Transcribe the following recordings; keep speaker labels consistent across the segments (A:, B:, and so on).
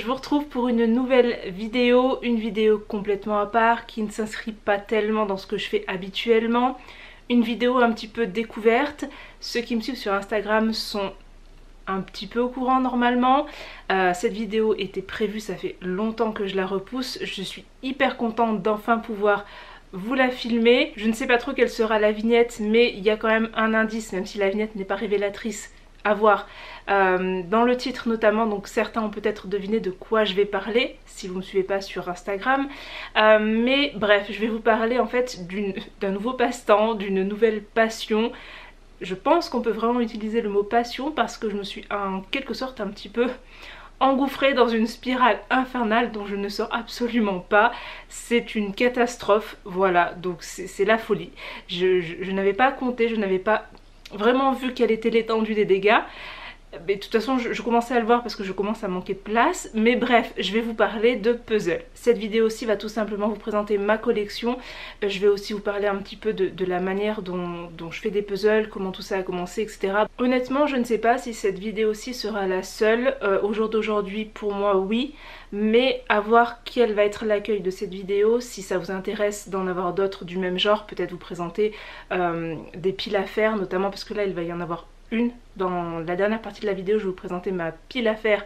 A: je vous retrouve pour une nouvelle vidéo, une vidéo complètement à part qui ne s'inscrit pas tellement dans ce que je fais habituellement. Une vidéo un petit peu découverte. Ceux qui me suivent sur Instagram sont un petit peu au courant normalement. Euh, cette vidéo était prévue, ça fait longtemps que je la repousse. Je suis hyper contente d'enfin pouvoir vous la filmer. Je ne sais pas trop quelle sera la vignette, mais il y a quand même un indice, même si la vignette n'est pas révélatrice à voir. Euh, dans le titre notamment donc certains ont peut-être deviné de quoi je vais parler si vous ne me suivez pas sur Instagram. Euh, mais bref je vais vous parler en fait d'un nouveau passe-temps d'une nouvelle passion. Je pense qu'on peut vraiment utiliser le mot passion parce que je me suis en quelque sorte un petit peu engouffrée dans une spirale infernale dont je ne sors absolument pas. C'est une catastrophe, voilà, donc c'est la folie. je n'avais pas compté, je n'avais pas vraiment vu quelle était l'étendue des dégâts. Mais de toute façon je, commençais à le voir parce que je commence à manquer de place. Mais bref je vais vous parler de puzzle. Cette vidéo aussi va tout simplement vous présenter ma collection. Euh, je vais aussi vous parler un petit peu de, la manière dont, je fais des puzzles comment tout ça a commencé etc honnêtement je ne sais pas si cette vidéo aussi sera la seule. Euh, au jour d'aujourd'hui pour moi oui. Mais à voir quel va être l'accueil de cette vidéo. Si ça vous intéresse d'en avoir d'autres du même genre peut-être vous présenter euh, des piles à faire notamment parce que là il va y en avoir Dans la dernière partie de la vidéo, je vais vous présenter ma pile à faire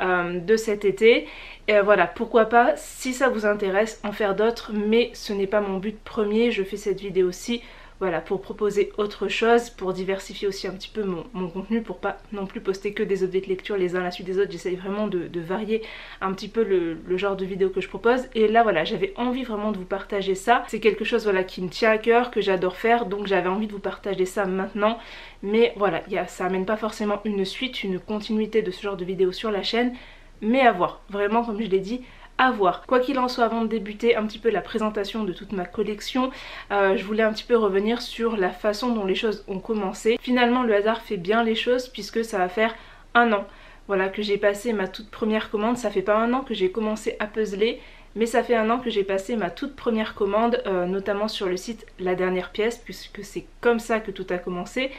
A: euh, de cet été. Et euh, voilà, pourquoi pas, si ça vous intéresse, en faire d'autres, mais ce n'est pas mon but premier. Je fais cette vidéo aussi voilà, pour proposer autre chose, pour diversifier aussi un petit peu mon, contenu, pour pas non plus poster que des objets de lecture les uns à la suite des autres. J'essaye vraiment de, varier un petit peu le, genre de vidéo que je propose. Et là, voilà, j'avais envie vraiment de vous partager ça. C'est quelque chose voilà, qui me tient à cœur, que j'adore faire, donc j'avais envie de vous partager ça maintenant. Mais voilà, ça amène pas forcément une suite, une continuité de ce genre de vidéo sur la chaîne, mais à voir. Vraiment, comme je l'ai dit, à voir. Quoi qu'il en soit, avant de débuter un petit peu la présentation de toute ma collection, euh, je voulais un petit peu revenir sur la façon dont les choses ont commencé. Finalement, le hasard fait bien les choses puisque ça va faire un an. Voilà, que j'ai passé ma toute première commande. Ça fait pas un an que j'ai commencé à puzzler, mais ça fait un an que j'ai passé ma toute première commande, euh, notamment sur le site La Dernière Pièce, puisque c'est comme ça que tout a commencé.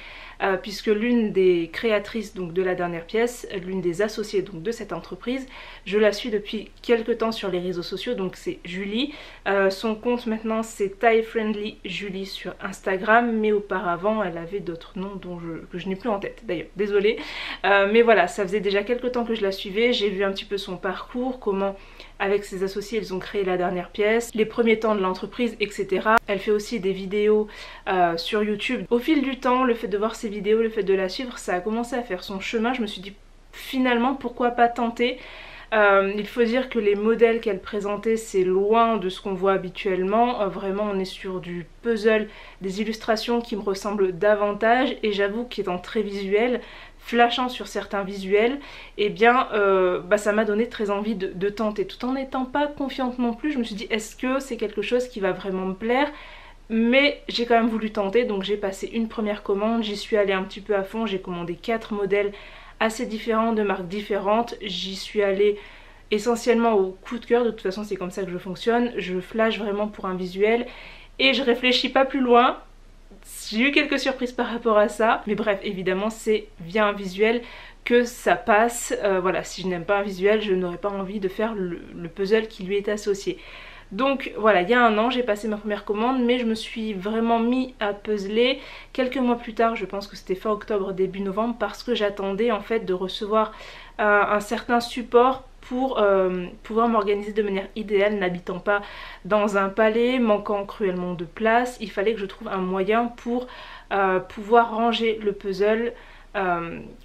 A: Euh, puisque l'une des créatrices donc, de la dernière pièce, l'une des associées donc, de cette entreprise, je la suis depuis quelques temps sur les réseaux sociaux, donc c'est Julie. Euh, son compte maintenant c'est Thai Friendly Julie sur Instagram, mais auparavant elle avait d'autres noms dont que je n'ai plus en tête d'ailleurs, désolée. Euh, mais voilà, ça faisait déjà quelques temps que je la suivais, j'ai vu un petit peu son parcours, comment avec ses associés ils ont créé la dernière pièce, les premiers temps de l'entreprise, etc. Elle fait aussi des vidéos sur YouTube. Au fil du temps, le fait de voir ses vidéos, le fait de la suivre, ça a commencé à faire son chemin. Je me suis dit finalement pourquoi pas tenter? Euh, il faut dire que les modèles qu'elle présentait c'est loin de ce qu'on voit habituellement, euh, vraiment on est sur du puzzle, des illustrations qui me ressemblent davantage et j'avoue qu'étant très visuel, flashant sur certains visuels, et eh bien euh, bah, ça m'a donné très envie de, tenter tout en n'étant pas confiante non plus, je me suis dit est-ce que c'est quelque chose qui va vraiment me plaire? Mais j'ai quand même voulu tenter donc j'ai passé une première commande, j'y suis allée un petit peu à fond, j'ai commandé quatre modèles assez différents de marques différentes, j'y suis allée essentiellement au coup de cœur, de toute façon c'est comme ça que je fonctionne, je flash vraiment pour un visuel et je réfléchis pas plus loin. J'ai eu quelques surprises par rapport à ça, mais bref évidemment c'est via un visuel que ça passe, euh, voilà si je n'aime pas un visuel je n'aurais pas envie de faire le puzzle qui lui est associé. Donc voilà, il y a un an j'ai passé ma première commande mais je me suis vraiment mis à puzzler quelques mois plus tard, je pense que c'était fin octobre, début novembre parce que j'attendais en fait de recevoir euh, un certain support pour euh, pouvoir m'organiser de manière idéale, n'habitant pas dans un palais, manquant cruellement de place. Il fallait que je trouve un moyen pour euh, pouvoir ranger le puzzle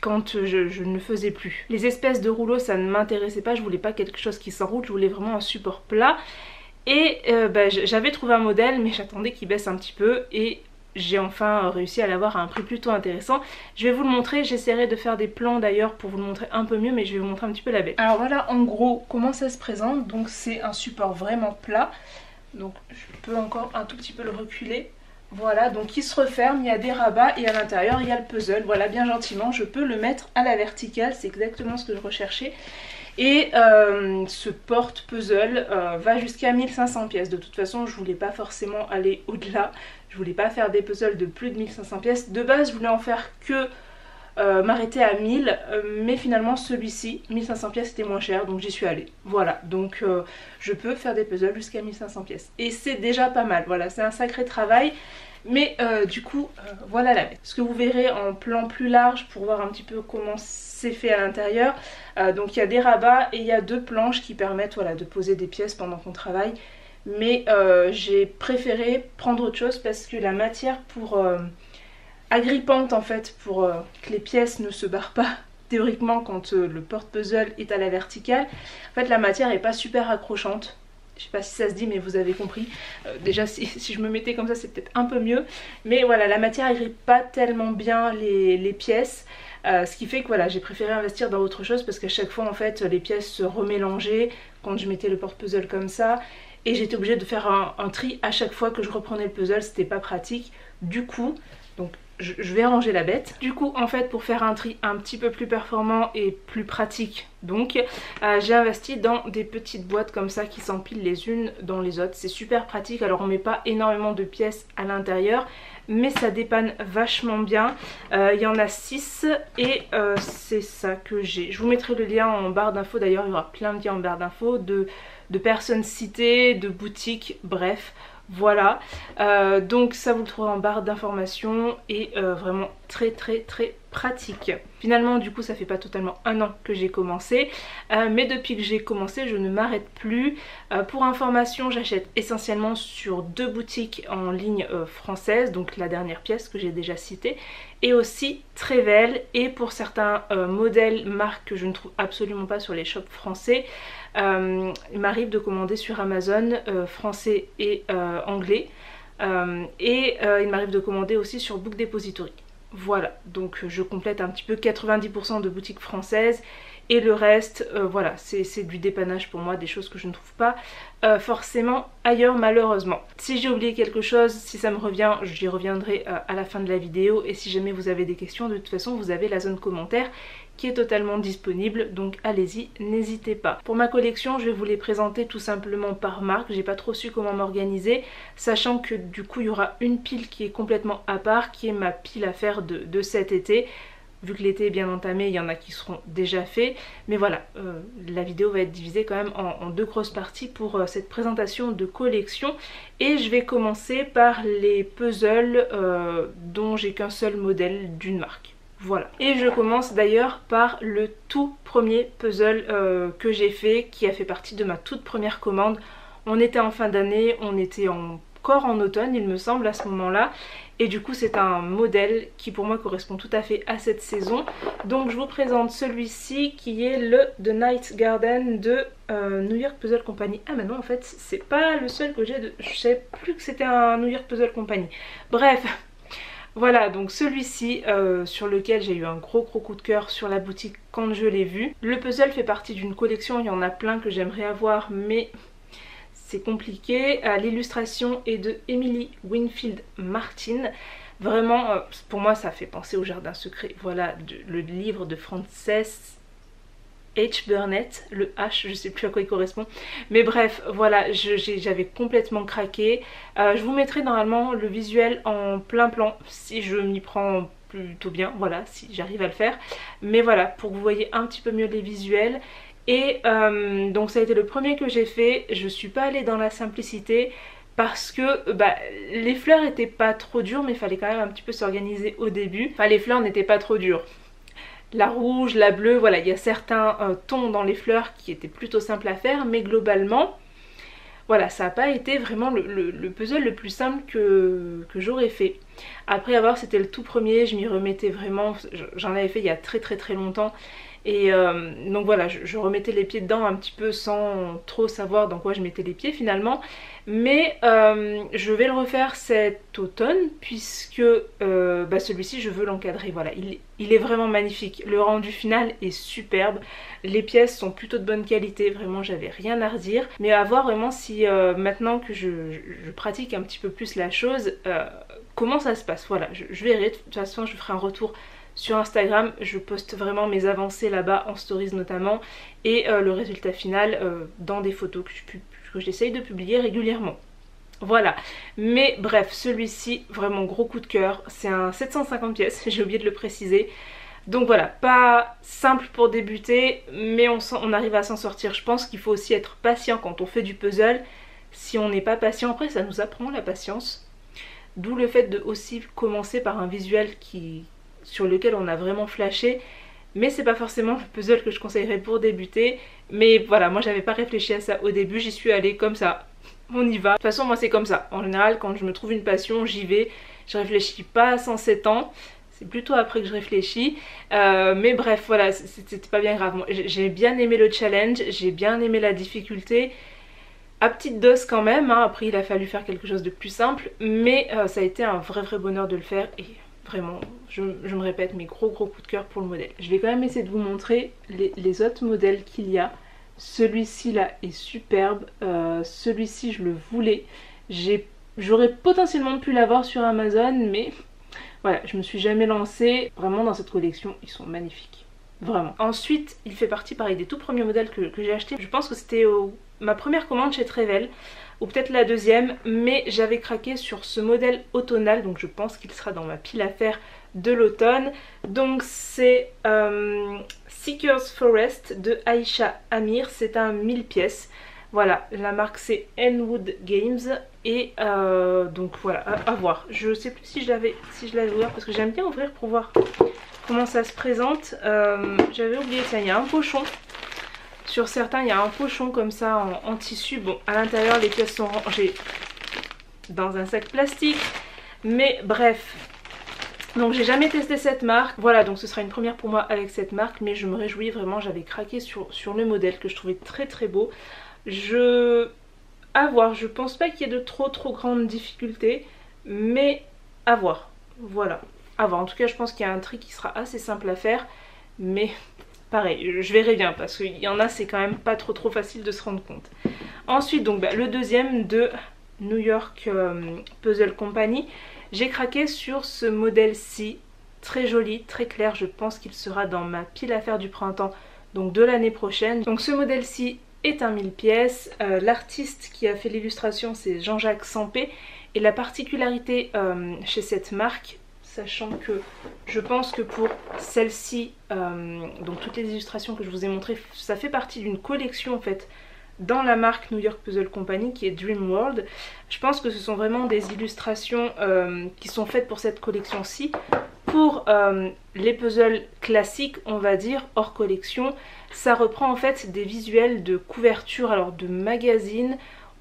A: quand je, ne faisais plus. Les espèces de rouleaux ça ne m'intéressait pas, je voulais pas quelque chose qui s'enroule, je voulais vraiment un support plat et euh, bah, j'avais trouvé un modèle mais j'attendais qu'il baisse un petit peu et j'ai enfin réussi à l'avoir à un prix plutôt intéressant. Je vais vous le montrer, j'essaierai de faire des plans d'ailleurs pour vous le montrer un peu mieux mais je vais vous montrer un petit peu la bête. Alors voilà en gros comment ça se présente, donc c'est un support vraiment plat, donc je peux encore un tout petit peu le reculer. Voilà, donc il se referme, il y a des rabats et à l'intérieur il y a le puzzle. Voilà, bien gentiment, je peux le mettre à la verticale, c'est exactement ce que je recherchais. Et euh, ce porte-puzzle euh, va jusqu'à 1500 pièces. De toute façon, je voulais pas forcément aller au-delà. Je voulais pas faire des puzzles de plus de 1500 pièces. De base, je voulais en faire que euh, m'arrêter à 1000 mais finalement celui-ci 1500 pièces c'était moins cher donc j'y suis allée. Voilà. Donc je peux faire des puzzles jusqu'à 1500 pièces. Et c'est déjà pas mal. Voilà c'est un sacré travail. Mais du coup voilà la bête. Ce que vous verrez en plan plus large pour voir un petit peu comment c'est fait à l'intérieur donc il y a des rabats et il y a deux planches qui permettent voilà, de poser des pièces pendant qu'on travaille mais j'ai préféré prendre autre chose parce que la matière pour agrippante en fait pour euh, que les pièces ne se barrent pas théoriquement quand euh, le porte-puzzle est à la verticale. En fait la matière est pas super accrochante. Je sais pas si ça se dit mais vous avez compris. Euh, déjà si, je me mettais comme ça c'est peut-être un peu mieux. Mais voilà la matière agrippe pas tellement bien les, pièces. ce qui fait que voilà j'ai préféré investir dans autre chose parce qu'à chaque fois en fait les pièces se remélangeaient quand je mettais le porte-puzzle comme ça. Et j'étais obligée de faire un, tri à chaque fois que je reprenais le puzzle, c'était pas pratique. Du coup, donc je, vais ranger la bête. Du coup en fait pour faire un tri un petit peu plus performant et plus pratique donc euh, j'ai investi dans des petites boîtes comme ça qui s'empilent les unes dans les autres. C'est super pratique alors on met pas énormément de pièces à l'intérieur mais ça dépanne vachement bien. Euh, il y en a 6 et euh, c'est ça que j'ai. Je vous mettrai le lien en barre d'infos d'ailleurs il y aura plein de liens en barre d'infos de, de personnes citées, de boutiques, bref. Voilà, euh, donc ça vous le trouvez en barre d'informations et euh, vraiment très très très pratique. Finalement du coup ça fait pas totalement un an que j'ai commencé, euh, mais depuis que j'ai commencé je ne m'arrête plus. pour information j'achète essentiellement sur deux boutiques en ligne françaises, donc la dernière pièce que j'ai déjà citée, et aussi Trevel et pour certains modèles marques que je ne trouve absolument pas sur les shops français, euh, il m'arrive de commander sur Amazon euh, français et euh, anglais. et il m'arrive de commander aussi sur Book Depository. Voilà, donc je complète un petit peu 90% de boutiques françaises et le reste, voilà, c'est du dépannage pour moi, des choses que je ne trouve pas forcément ailleurs malheureusement. Si j'ai oublié quelque chose, si ça me revient, j'y reviendrai à la fin de la vidéo et si jamais vous avez des questions, de toute façon vous avez la zone commentaire qui est totalement disponible donc allez-y n'hésitez pas pour ma collection je vais vous les présenter tout simplement par marque j'ai pas trop su comment m'organiser sachant que du coup il y aura une pile qui est complètement à part qui est ma pile à faire de, cet été vu que l'été est bien entamé, il y en a qui seront déjà faits. Mais voilà, euh, la vidéo va être divisée quand même en, deux grosses parties pour euh, cette présentation de collection. Et je vais commencer par les puzzles euh, dont j'ai qu'un seul modèle d'une marque. Voilà. Et je commence d'ailleurs par le tout premier puzzle euh, que j'ai fait, qui a fait partie de ma toute première commande. On était en fin d'année, on était encore en automne il me semble à ce moment-là. Et du coup c'est un modèle qui pour moi correspond tout à fait à cette saison. Donc je vous présente celui-ci qui est le The Night Garden de euh, New York Puzzle Company. Ah mais non en fait c'est pas le seul que j'ai de... Je sais plus que c'était un New York Puzzle Company. Bref, voilà donc celui-ci euh, sur lequel j'ai eu un gros gros coup de cœur sur la boutique quand je l'ai vu. Le puzzle fait partie d'une collection, il y en a plein que j'aimerais avoir mais c'est compliqué. Euh, l'illustration est de Emily Winfield Martin. Vraiment, euh, pour moi ça fait penser au Jardin Secret. Voilà le livre de Frances H. Burnett, le H, je sais plus à quoi il correspond. Mais bref, voilà, j'avais complètement craqué. Euh, je vous mettrai normalement le visuel en plein plan si je m'y prends plutôt bien, voilà, si j'arrive à le faire. Mais voilà, pour que vous voyez un petit peu mieux les visuels. Et euh, donc ça a été le premier que j'ai fait. Je suis pas allée dans la simplicité parce que bah, les fleurs étaient pas trop dures mais il fallait quand même un petit peu s'organiser au début. Enfin les fleurs n'étaient pas trop dures la rouge, la bleue, voilà, il y a certains tons dans les fleurs qui étaient plutôt simples à faire, mais globalement, voilà, ça n'a pas été vraiment le, puzzle le plus simple que, que j'aurais fait. Après avoir, c'était le tout premier, je m'y remettais vraiment, j'en avais fait il y a très très très longtemps, et euh, donc voilà, je, remettais les pieds dedans un petit peu sans trop savoir dans quoi je mettais les pieds finalement. Mais euh, je vais le refaire cet automne puisque euh, bah, celui-ci je veux l'encadrer. Voilà, il, est vraiment magnifique. Le rendu final est superbe. Les pièces sont plutôt de bonne qualité. Vraiment, j'avais rien à redire. Mais à voir vraiment si maintenant que je, pratique un petit peu plus la chose, comment ça se passe. Voilà, je, je verrai. De toute façon, je ferai un retour sur Instagram, je poste vraiment mes avancées là-bas, en stories notamment, et euh, le résultat final euh, dans des photos que j'essaye de publier régulièrement. Voilà, mais bref, celui-ci, vraiment gros coup de cœur, c'est un 750 pièces, j'ai oublié de le préciser. Donc voilà, pas simple pour débuter, mais on, on arrive à s'en sortir. Je pense qu'il faut aussi être patient quand on fait du puzzle. Si on n'est pas patient, après ça nous apprend la patience. D'où le fait de aussi commencer par un visuel qui, sur lequel on a vraiment flashé. Mais c'est pas forcément le puzzle que je conseillerais pour débuter. Mais voilà, moi j'avais pas réfléchi à ça au début, j'y suis allée comme ça. On y va. De toute façon, moi c'est comme ça. En général, quand je me trouve une passion, j'y vais. Je réfléchis pas à 107 ans. C'est plutôt après que je réfléchis. Euh, mais bref, voilà, c'était pas bien grave. J'ai bien aimé le challenge, j'ai bien aimé la difficulté à petite dose quand même, hein. après il a fallu faire quelque chose de plus simple, mais euh, ça a été un vrai vrai bonheur de le faire et vraiment, je, me répète, mes gros gros coups de cœur pour le modèle. Je vais quand même essayer de vous montrer les, autres modèles qu'il y a. Celui-ci là est superbe, euh, celui-ci je le voulais, j'aurais potentiellement pu l'avoir sur Amazon, mais voilà, je me suis jamais lancée. Vraiment dans cette collection, ils sont magnifiques. Vraiment. Ensuite, il fait partie pareil des tout premiers modèles que, j'ai acheté. Je pense que c'était ma première commande chez Trevel ou peut-être la deuxième mais j'avais craqué sur ce modèle automnal donc je pense qu'il sera dans ma pile à faire de l'automne. Donc c'est euh, Seekers Forest de Aisha Amir. C'est un 1000 pièces. Voilà la marque c'est Enwood Games. Et euh, donc voilà à, voir. Je sais plus si je l'avais si je l'avais ouvert parce que j'aime bien ouvrir pour voir comment ça se présente. Euh, j'avais oublié ça. Il y a un pochon sur certains, il y a un pochon comme ça en, tissu. Bon, à l'intérieur, les pièces sont rangées dans un sac plastique. Mais bref, donc j'ai jamais testé cette marque, voilà donc ce sera une première pour moi avec cette marque. Mais je me réjouis vraiment, j'avais craqué sur, le modèle que je trouvais très très beau. Je... à voir, je pense pas qu'il y ait de trop trop grandes difficultés. Mais à voir, voilà, à voir. En tout cas je pense qu'il y a un tri qui sera assez simple à faire. Mais pareil, je verrai bien parce qu'il y en a c'est quand même pas trop trop facile de se rendre compte. Ensuite donc bah, le deuxième de New York euh, Puzzle Company, j'ai craqué sur ce modèle-ci, très joli, très clair, je pense qu'il sera dans ma pile à faire du printemps, donc de l'année prochaine. Donc ce modèle-ci est un 1000 pièces, euh, l'artiste qui a fait l'illustration c'est Jean-Jacques Sampé et la particularité euh, chez cette marque sachant que je pense que pour celle-ci, euh, donc toutes les illustrations que je vous ai montrées, ça fait partie d'une collection en fait dans la marque New York Puzzle Company qui est Dream World. Je pense que ce sont vraiment des illustrations euh, qui sont faites pour cette collection-ci. Pour euh, les puzzles classiques, on va dire, hors collection, ça reprend en fait des visuels de couverture, alors de magazines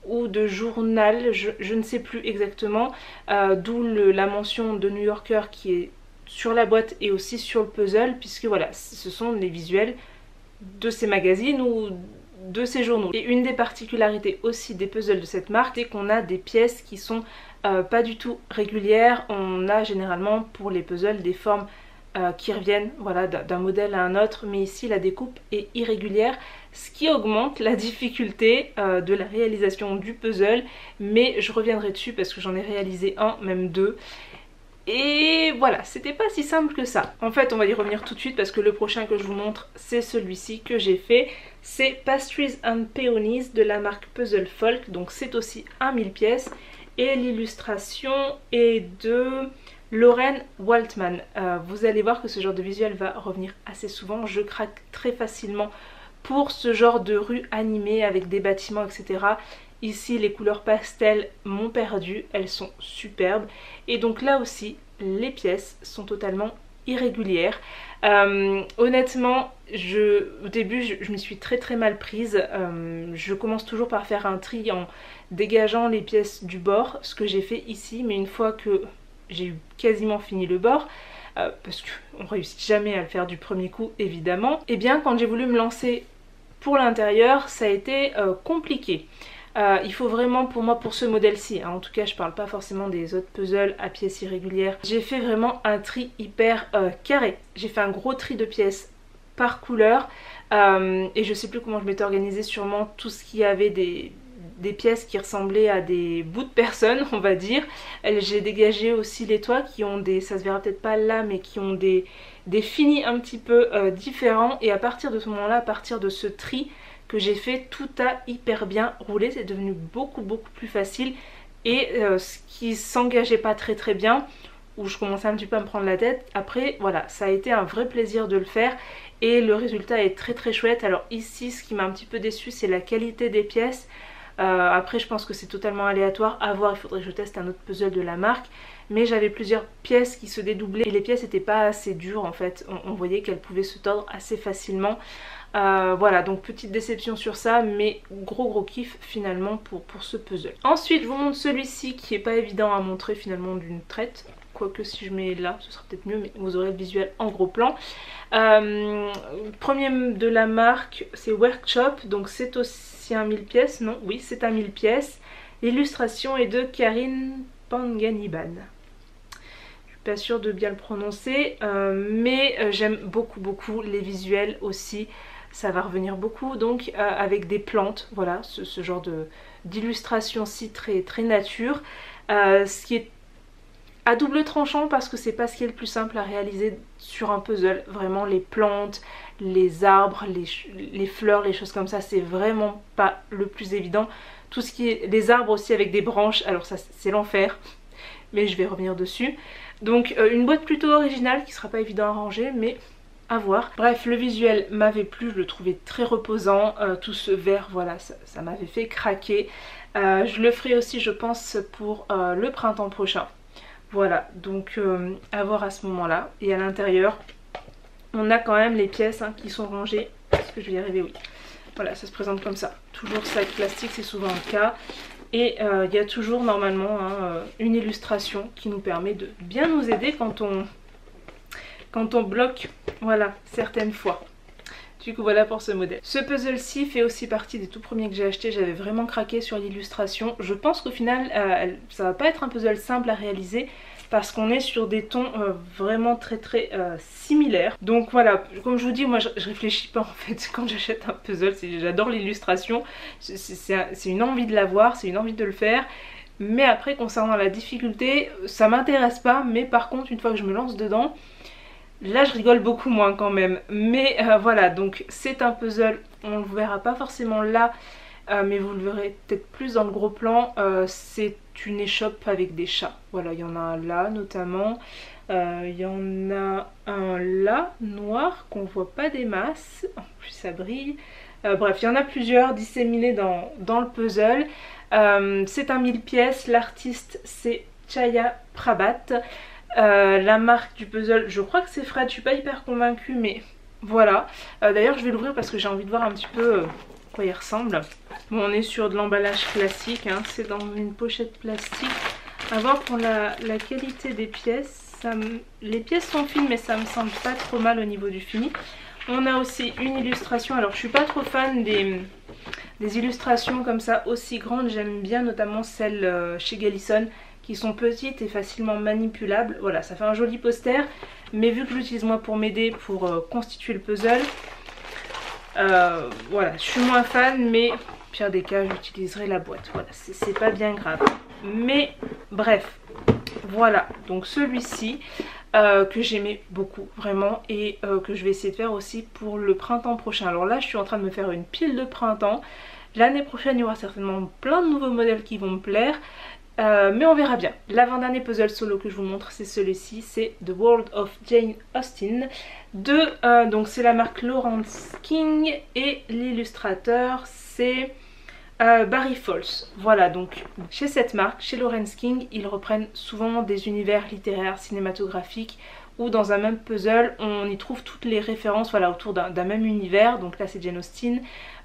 A: ou de journal, je, ne sais plus exactement, euh, d'où la mention de New Yorker qui est sur la boîte et aussi sur le puzzle, puisque voilà, ce sont les visuels de ces magazines ou de ces journaux. Et une des particularités aussi des puzzles de cette marque, c'est qu'on a des pièces qui sont euh, pas du tout régulières. On a généralement pour les puzzles des formes euh, qui reviennent voilà, d'un modèle à un autre, mais ici la découpe est irrégulière, ce qui augmente la difficulté euh, de la réalisation du puzzle, mais je reviendrai dessus parce que j'en ai réalisé un, même deux. Et voilà, c'était pas si simple que ça. En fait, on va y revenir tout de suite parce que le prochain que je vous montre, c'est celui-ci que j'ai fait. C'est Pastries and Peonies de la marque Puzzle Folk, donc c'est aussi un 1000 pièces. Et l'illustration est de Lorraine Waltman. Euh, vous allez voir que ce genre de visuel va revenir assez souvent. Je craque très facilement pour ce genre de rue animée avec des bâtiments, etc. Ici, les couleurs pastel m'ont perdu. Elles sont superbes. Et donc là aussi, les pièces sont totalement irrégulières. Euh, honnêtement, je, au début, je, me suis très très mal prise. Euh, je commence toujours par faire un tri en dégageant les pièces du bord, ce que j'ai fait ici. Mais une fois que j'ai quasiment fini le bord, euh, parce qu'on réussit jamais à le faire du premier coup évidemment, et eh bien quand j'ai voulu me lancer pour l'intérieur, ça a été euh, compliqué. Euh, il faut vraiment pour moi pour ce modèle-ci, hein, en tout cas je parle pas forcément des autres puzzles à pièces irrégulières, j'ai fait vraiment un tri hyper carré. J'ai fait un gros tri de pièces par couleur et je sais plus comment je m'étais organisée, sûrement tout ce qui avait des, des pièces qui ressemblaient à des bouts de personnes, on va dire. J'ai dégagé aussi les toits qui ont des, ça se verra peut-être pas là, mais qui ont des, des finis un petit peu euh, différents. Et à partir de ce moment-là, à partir de ce tri que j'ai fait, tout a hyper bien roulé. C'est devenu beaucoup beaucoup plus facile. Et euh, ce qui s'engageait pas très très bien, où je commençais un petit peu à me prendre la tête. Après, voilà, ça a été un vrai plaisir de le faire et le résultat est très très chouette. Alors ici, ce qui m'a un petit peu déçu, c'est la qualité des pièces. Euh, après, je pense que c'est totalement aléatoire. À voir, il faudrait que je teste un autre puzzle de la marque. Mais j'avais plusieurs pièces qui se dédoublaient et les pièces n'étaient pas assez dures en fait. On, voyait qu'elles pouvaient se tordre assez facilement. Euh, voilà, donc petite déception sur ça, mais gros gros kiff finalement pour, ce puzzle. Ensuite, je vous montre celui-ci qui est pas évident à montrer finalement d'une traite quoique si je mets là ce sera peut-être mieux mais vous aurez le visuel en gros plan. Euh, premier de la marque c'est Workshop donc c'est aussi un 1000 pièces, non? Oui c'est un 1000 pièces. L'illustration est de Karine Panganiban. Pas sûre de bien le prononcer euh, mais euh, j'aime beaucoup beaucoup les visuels aussi ça va revenir beaucoup donc avec des plantes voilà ce, genre d'illustration si très, très nature ce qui est à double tranchant parce que c'est pas ce qui est le plus simple à réaliser sur un puzzle. Vraiment les plantes, les arbres, les, fleurs, les choses comme ça, c'est vraiment pas le plus évident. Tout ce qui est les arbres aussi avec des branches, alors ça c'est l'enfer, mais je vais revenir dessus. Donc euh, une boîte plutôt originale qui sera pas évident à ranger, mais à voir. Bref, le visuel m'avait plu, je le trouvais très reposant. Euh, tout ce vert, voilà, ça, m'avait fait craquer. Euh, je le ferai aussi, je pense, pour le printemps prochain. Voilà, donc à voir à ce moment-là. Et à l'intérieur, on a quand même les pièces hein, qui sont rangées. Est-ce que je vais y arriver? Oui. Voilà, ça se présente comme ça. Toujours sac plastique, c'est souvent le cas. Et euh, il y a toujours normalement hein, euh, une illustration qui nous permet de bien nous aider quand on, quand on bloque voilà, certaines fois. Du coup voilà pour ce modèle. Ce puzzle-ci fait aussi partie des tout premiers que j'ai acheté. J'avais vraiment craqué sur l'illustration. Je pense qu'au final euh, ça va pas être un puzzle simple à réaliser parce qu'on est sur des tons euh, vraiment très très euh, similaires. Donc voilà, comme je vous dis, moi je, réfléchis pas en fait quand j'achète un puzzle. J'adore l'illustration, c'est une envie de l'avoir, c'est une envie de le faire. Mais après concernant la difficulté, ça m'intéresse pas. Mais par contre une fois que je me lance dedans, Là je rigole beaucoup moins quand même. Mais euh, voilà, donc c'est un puzzle, on le verra pas forcément là, euh, mais vous le verrez peut-être plus dans le gros plan. Euh, c'est une échoppe avec des chats. Voilà, il y en a un là notamment. Il y en a un là, noir, qu'on voit pas des masses. En plus ça brille. bref, il y en a plusieurs disséminés dans, le puzzle. c'est un 1000 pièces. L'artiste c'est Chaya Prabat. Euh, la marque du puzzle, je crois que c'est Fred, je suis pas hyper convaincue mais voilà. Euh, d'ailleurs je vais l'ouvrir parce que j'ai envie de voir un petit peu euh, quoi il ressemble. On est sur de l'emballage classique, hein. c'est dans une pochette plastique. A voir pour la, qualité des pièces, les pièces sont fines mais ça me semble pas trop mal au niveau du fini. On a aussi une illustration, alors je suis pas trop fan des, illustrations comme ça aussi grandes, j'aime bien notamment celle chez Gallison qui sont petites et facilement manipulables. Voilà, ça fait un joli poster. Mais vu que j'utilise moi pour m'aider pour euh, constituer le puzzle, euh, voilà, je suis moins fan, mais pire des cas, j'utiliserai la boîte. Voilà, c'est pas bien grave. Mais bref, voilà, donc celui-ci. Euh, que j'aimais beaucoup vraiment et que je vais essayer de faire aussi pour le printemps prochain. Alors là je suis en train de me faire une pile de printemps. L'année prochaine il y aura certainement plein de nouveaux modèles qui vont me plaire. Euh, mais on verra bien. L'avant-dernier puzzle solo que je vous montre, c'est celui-ci. C'est The World of Jane Austen. De, euh, donc c'est la marque Lawrence King. Et l'illustrateur, c'est euh, Barry Falls. Voilà, donc chez cette marque, chez Lawrence King, ils reprennent souvent des univers littéraires, cinématographiques ou dans un même puzzle, on y trouve toutes les références voilà, autour d'un même univers. Donc là, c'est Jane Austen.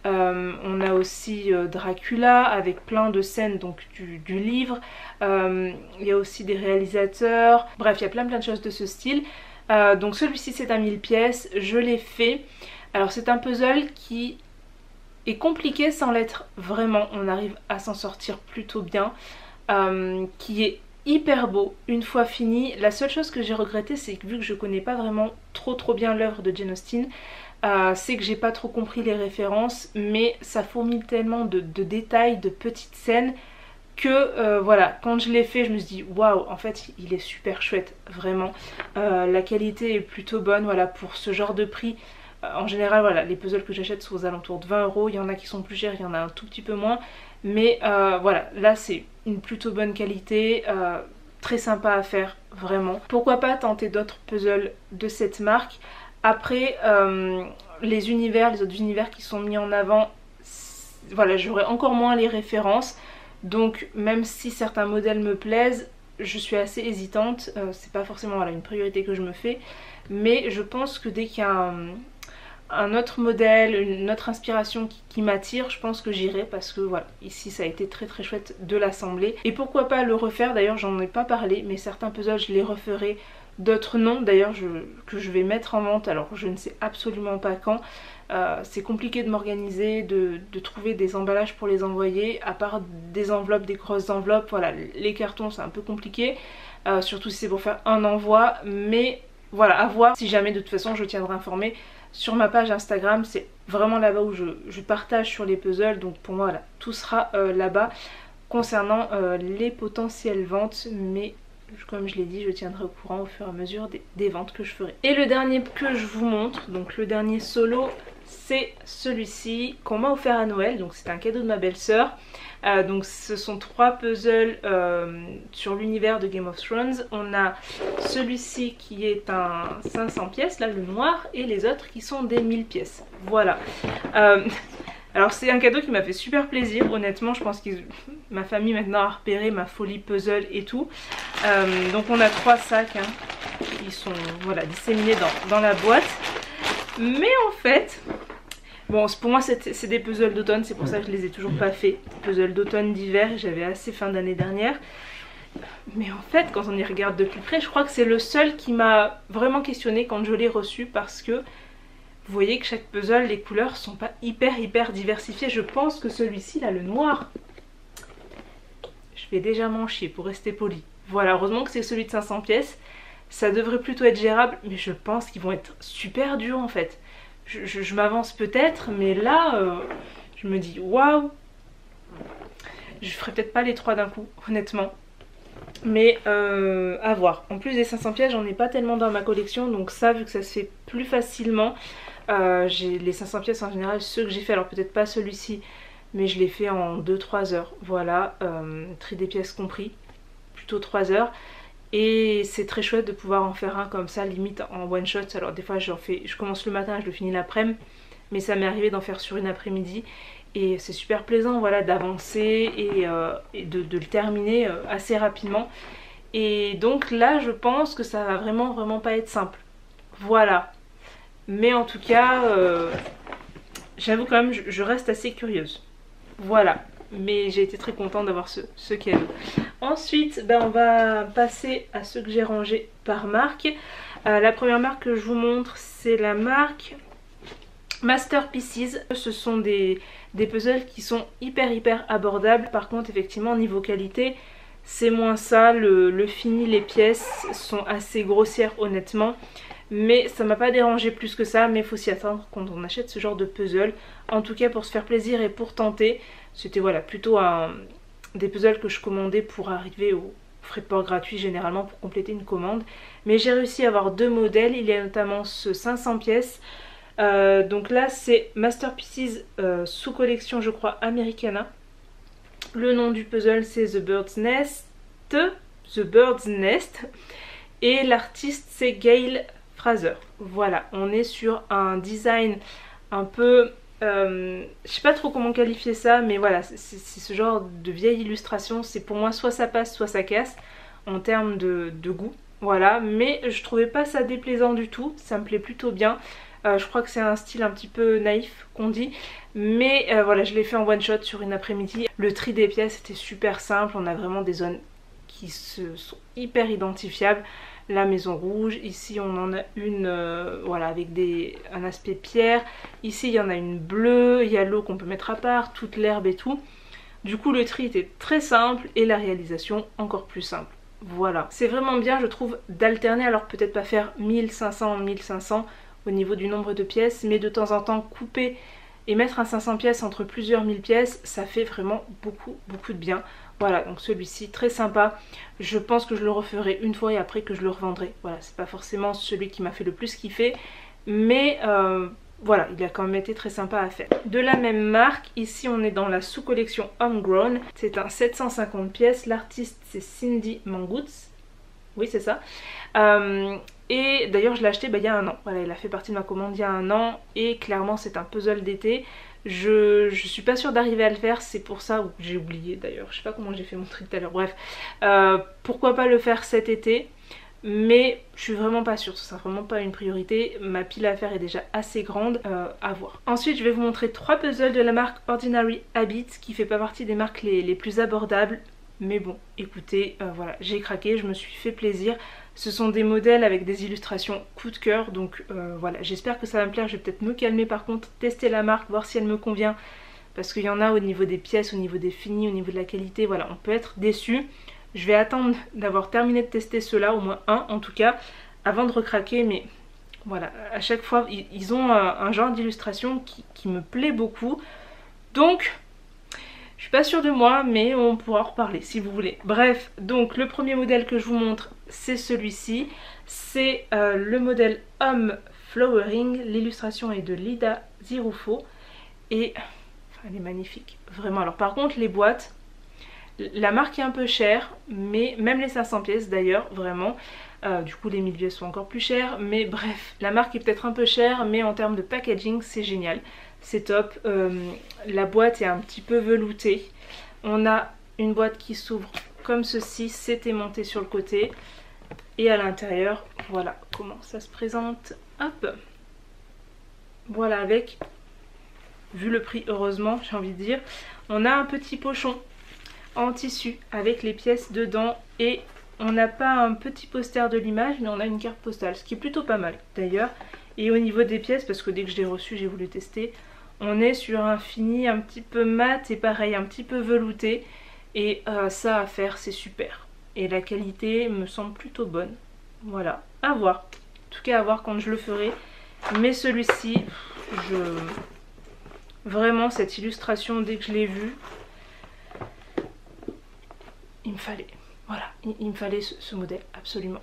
A: Euh, on a aussi euh, Dracula avec plein de scènes donc du, livre. Euh, il y a aussi des réalisateurs. Bref, il y a plein plein de choses de ce style. donc celui-ci c'est un 1000 pièces. Je l'ai fait. Alors c'est un puzzle qui est compliqué sans l'être vraiment. On arrive à s'en sortir plutôt bien. qui est hyper beau une fois fini. La seule chose que j'ai regretté c'est que vu que je connais pas vraiment trop trop bien l'œuvre de Jane Austen, euh, c'est que j'ai pas trop compris les références mais ça fourmille tellement de, détails, de petites scènes que euh, voilà quand je l'ai fait je me suis dit waouh en fait il est super chouette vraiment. Euh, la qualité est plutôt bonne voilà pour ce genre de prix. En général voilà les puzzles que j'achète sont aux alentours de 20 euros. Il y en a qui sont plus chers il y en a un tout petit peu moins. Mais voilà là c'est une plutôt bonne qualité très sympa à faire, vraiment. Pourquoi pas tenter d'autres puzzles de cette marque? Après, euh, les univers, les autres univers qui sont mis en avant, voilà, j'aurai encore moins les références. Donc même si certains modèles me plaisent, je suis assez hésitante. Euh, c'est pas forcément voilà, une priorité que je me fais. Mais je pense que dès qu'il y a un, autre modèle, une autre inspiration qui, m'attire, je pense que j'irai parce que voilà, ici ça a été très très chouette de l'assembler. Et pourquoi pas le refaire, d'ailleurs j'en ai pas parlé, mais certains puzzles je les referai, d'autres non d'ailleurs que je vais mettre en vente, alors je ne sais absolument pas quand. Euh, c'est compliqué de m'organiser, de, trouver des emballages pour les envoyer, à part des enveloppes, des grosses enveloppes, voilà, les cartons c'est un peu compliqué, euh, surtout si c'est pour faire un envoi, mais voilà, à voir. Si jamais de toute façon je tiendrai informé sur ma page Instagram, c'est vraiment là-bas où je, partage sur les puzzles, donc pour moi tout sera euh, là-bas concernant les potentielles ventes, mais comme je l'ai dit, je tiendrai au courant au fur et à mesure des, ventes que je ferai. Et le dernier que je vous montre, donc le dernier solo, c'est celui-ci qu'on m'a offert à Noël, donc c'est un cadeau de ma belle-sœur. Euh, donc ce sont trois puzzles euh, sur l'univers de Game of Thrones. On a celui-ci qui est un 500 pièces, là le noir, et les autres qui sont des 1000 pièces. Voilà. Euh, alors c'est un cadeau qui m'a fait super plaisir, honnêtement je pense que ma famille maintenant a repéré ma folie puzzle et tout. donc on a trois sacs hein, qui sont voilà, disséminés dans, la boîte. Mais en fait, bon pour moi c'est des puzzles d'automne, c'est pour ça que je les ai toujours pas fait. Puzzles d'automne, d'hiver, j'avais assez fin d'année dernière. Mais en fait quand on y regarde de plus près, je crois que c'est le seul qui m'a vraiment questionné quand je l'ai reçu parce que vous voyez que chaque puzzle, les couleurs sont pas hyper hyper diversifiées. Je pense que celui-ci là, le noir, je vais déjà m'en chier pour rester poli. Voilà, heureusement que c'est celui de 500 pièces ça devrait plutôt être gérable, mais je pense qu'ils vont être super durs en fait. Je, m'avance peut-être, mais là, euh, je me dis waouh Je ferai peut-être pas les trois d'un coup, honnêtement. Mais euh, à voir. En plus des 500 pièces, j'en ai pas tellement dans ma collection, donc ça, vu que ça se fait plus facilement, euh, j'ai les 500 pièces en général, ceux que j'ai fait, alors peut-être pas celui-ci, mais je l'ai fait en 2-3 heures. Voilà, tri des pièces compris, plutôt 3 heures. Et c'est très chouette de pouvoir en faire un comme ça, limite en one shot. Alors des fois j'en fais, je commence le matin, je le finis l'après-midi, mais ça m'est arrivé d'en faire sur une après-midi. Et c'est super plaisant voilà, d'avancer et, euh, de, le terminer euh, assez rapidement. Et donc là je pense que ça va vraiment vraiment pas être simple. Voilà. Mais en tout cas, euh, j'avoue quand même, je reste assez curieuse. Voilà mais j'ai été très contente d'avoir ce, ce, cadeau. Ensuite, ben, on va passer à ce que j'ai rangé par marque. Euh, la première marque que je vous montre, c'est la marque Masterpieces. Ce sont des, puzzles qui sont hyper hyper abordables. Par contre, effectivement, niveau qualité, c'est moins ça. Le, fini, les pièces sont assez grossières honnêtement. Mais ça m'a pas dérangé plus que ça, mais il faut s'y attendre quand on achète ce genre de puzzle. En tout cas pour se faire plaisir et pour tenter. C'était voilà plutôt des puzzles que je commandais pour arriver au frais de port gratuit généralement pour compléter une commande. Mais j'ai réussi à avoir deux modèles. Il y a notamment ce 500 pièces. Euh, donc là c'est Masterpieces euh, sous collection je crois Americana. Le nom du puzzle c'est The Bird's Nest. The Bird's Nest. Et l'artiste c'est Gail Fraser. Voilà, on est sur un design un peu euh, je sais pas trop comment qualifier ça, mais voilà, c'est ce genre de vieille illustration. C'est pour moi soit ça passe, soit ça casse en termes de, goût. Voilà, mais je trouvais pas ça déplaisant du tout, ça me plaît plutôt bien. Euh, je crois que c'est un style un petit peu naïf qu'on dit, mais euh, voilà, je l'ai fait en one shot sur une après-midi. Le tri des pièces était super simple, on a vraiment des zones qui se sont hyper identifiables la maison rouge. Ici on en a une euh, voilà avec des, un aspect pierre. Ici il y en a une bleue, il y a l'eau qu'on peut mettre à part, toute l'herbe et tout. Du coup le tri était très simple et la réalisation encore plus simple. Voilà, c'est vraiment bien je trouve d'alterner, alors peut-être pas faire 1500 1500 au niveau du nombre de pièces, mais de temps en temps couper et mettre un 500 pièces entre plusieurs mille pièces, ça fait vraiment beaucoup beaucoup de bien. Voilà, donc celui-ci, très sympa. Je pense que je le referai une fois et après que je le revendrai. Voilà, c'est pas forcément celui qui m'a fait le plus kiffer, mais euh, voilà, il a quand même été très sympa à faire. De la même marque, ici on est dans la sous-collection Homegrown. C'est un 750 pièces, l'artiste c'est Cindy Mangutz. oui c'est ça. Euh, et d'ailleurs je l'ai acheté bah, il y a un an, voilà il a fait partie de ma commande il y a un an et clairement c'est un puzzle d'été. Je, suis pas sûre d'arriver à le faire, c'est pour ça, ou j'ai oublié d'ailleurs, je sais pas comment j'ai fait mon truc tout à l'heure, bref. Euh, pourquoi pas le faire cet été mais je suis vraiment pas sûre, ce sera vraiment pas une priorité, ma pile à faire est déjà assez grande euh, à voir. Ensuite je vais vous montrer trois puzzles de la marque Ordinary Habits qui fait pas partie des marques les, plus abordables mais bon écoutez euh, voilà j'ai craqué, je me suis fait plaisir ce sont des modèles avec des illustrations coup de cœur donc euh, voilà j'espère que ça va me plaire, je vais peut-être me calmer par contre, tester la marque, voir si elle me convient parce qu'il y en a au niveau des pièces, au niveau des finis, au niveau de la qualité, voilà on peut être déçu je vais attendre d'avoir terminé de tester ceux-là, au moins un en tout cas, avant de recraquer. Mais voilà, à chaque fois, ils ont un, genre d'illustration qui, me plaît beaucoup. Donc, je suis pas sûre de moi, mais on pourra en reparler si vous voulez. Bref, donc le premier modèle que je vous montre, c'est celui-ci. C'est euh, le modèle Homme Flowering. L'illustration est de Lida Zirufo. Et elle est magnifique, vraiment. Alors par contre, les boîtes, la marque est un peu chère, mais même les 500 pièces d'ailleurs, vraiment. Euh, du coup les 1000 pièces sont encore plus chères, mais bref, la marque est peut-être un peu chère, mais en termes de packaging c'est génial, c'est top. Euh, la boîte est un petit peu veloutée. On a une boîte qui s'ouvre comme ceci, c'est aimanté sur le côté. Et à l'intérieur, voilà comment ça se présente. Hop. Voilà avec, vu le prix heureusement j'ai envie de dire, on a un petit pochon en tissu avec les pièces dedans. Et on n'a pas un petit poster de l'image mais on a une carte postale ce qui est plutôt pas mal d'ailleurs. Et au niveau des pièces parce que dès que je l'ai reçu j'ai voulu tester on est sur un fini un petit peu mat et pareil un petit peu velouté. Et euh, ça à faire c'est super et la qualité me semble plutôt bonne voilà à voir en tout cas à voir quand je le ferai mais celui-ci je vraiment cette illustration dès que je l'ai vue il me fallait. Voilà, il, me fallait ce, modèle, absolument.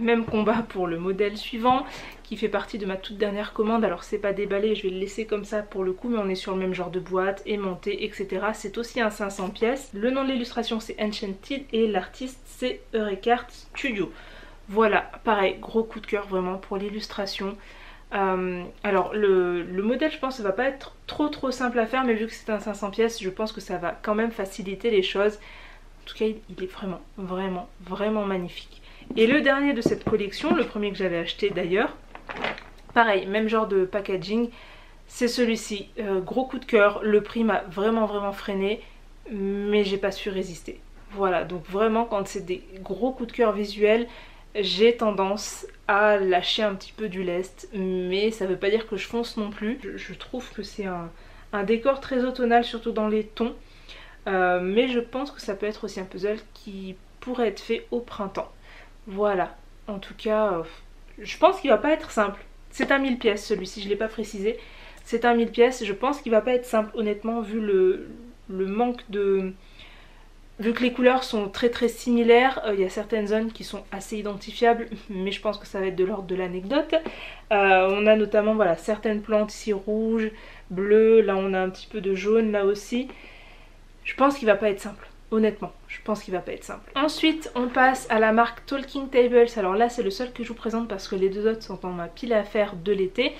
A: Même combat pour le modèle suivant, qui fait partie de ma toute dernière commande. Alors c'est pas déballé, je vais le laisser comme ça pour le coup, mais on est sur le même genre de boîte, aimanté, etc. C'est aussi un 500 pièces. Le nom de l'illustration c'est Enchanted et l'artiste c'est Eurekart Studio. Voilà, pareil, gros coup de cœur vraiment pour l'illustration. Euh, alors le, le, modèle je pense va pas être trop trop simple à faire mais vu que c'est un 500 pièces je pense que ça va quand même faciliter les choses tout cas, il est vraiment, vraiment, vraiment magnifique. Et le dernier de cette collection, le premier que j'avais acheté d'ailleurs, pareil, même genre de packaging, c'est celui-ci. Euh, gros coup de cœur, le prix m'a vraiment, vraiment freiné, mais j'ai pas su résister. Voilà, donc vraiment quand c'est des gros coups de cœur visuels, j'ai tendance à lâcher un petit peu du lest, mais ça veut pas dire que je fonce non plus. Je, trouve que c'est un, décor très automnal, surtout dans les tons. Euh, mais je pense que ça peut être aussi un puzzle qui pourrait être fait au printemps. Voilà, en tout cas, euh, je pense qu'il va pas être simple. C'est un 1000 pièces celui-ci, je ne l'ai pas précisé. C'est un 1000 pièces, je pense qu'il va pas être simple honnêtement vu le, manque de... Vu que les couleurs sont très très similaires, euh, il y a certaines zones qui sont assez identifiables, mais je pense que ça va être de l'ordre de l'anecdote. on a notamment voilà, certaines plantes ici rouges, bleues, là on a un petit peu de jaune là aussi. Je pense qu'il va pas être simple. Honnêtement, je pense qu'il va pas être simple. Ensuite, on passe à la marque Talking Tables. Alors là, c'est le seul que je vous présente parce que les deux autres sont dans ma pile à faire de l'été.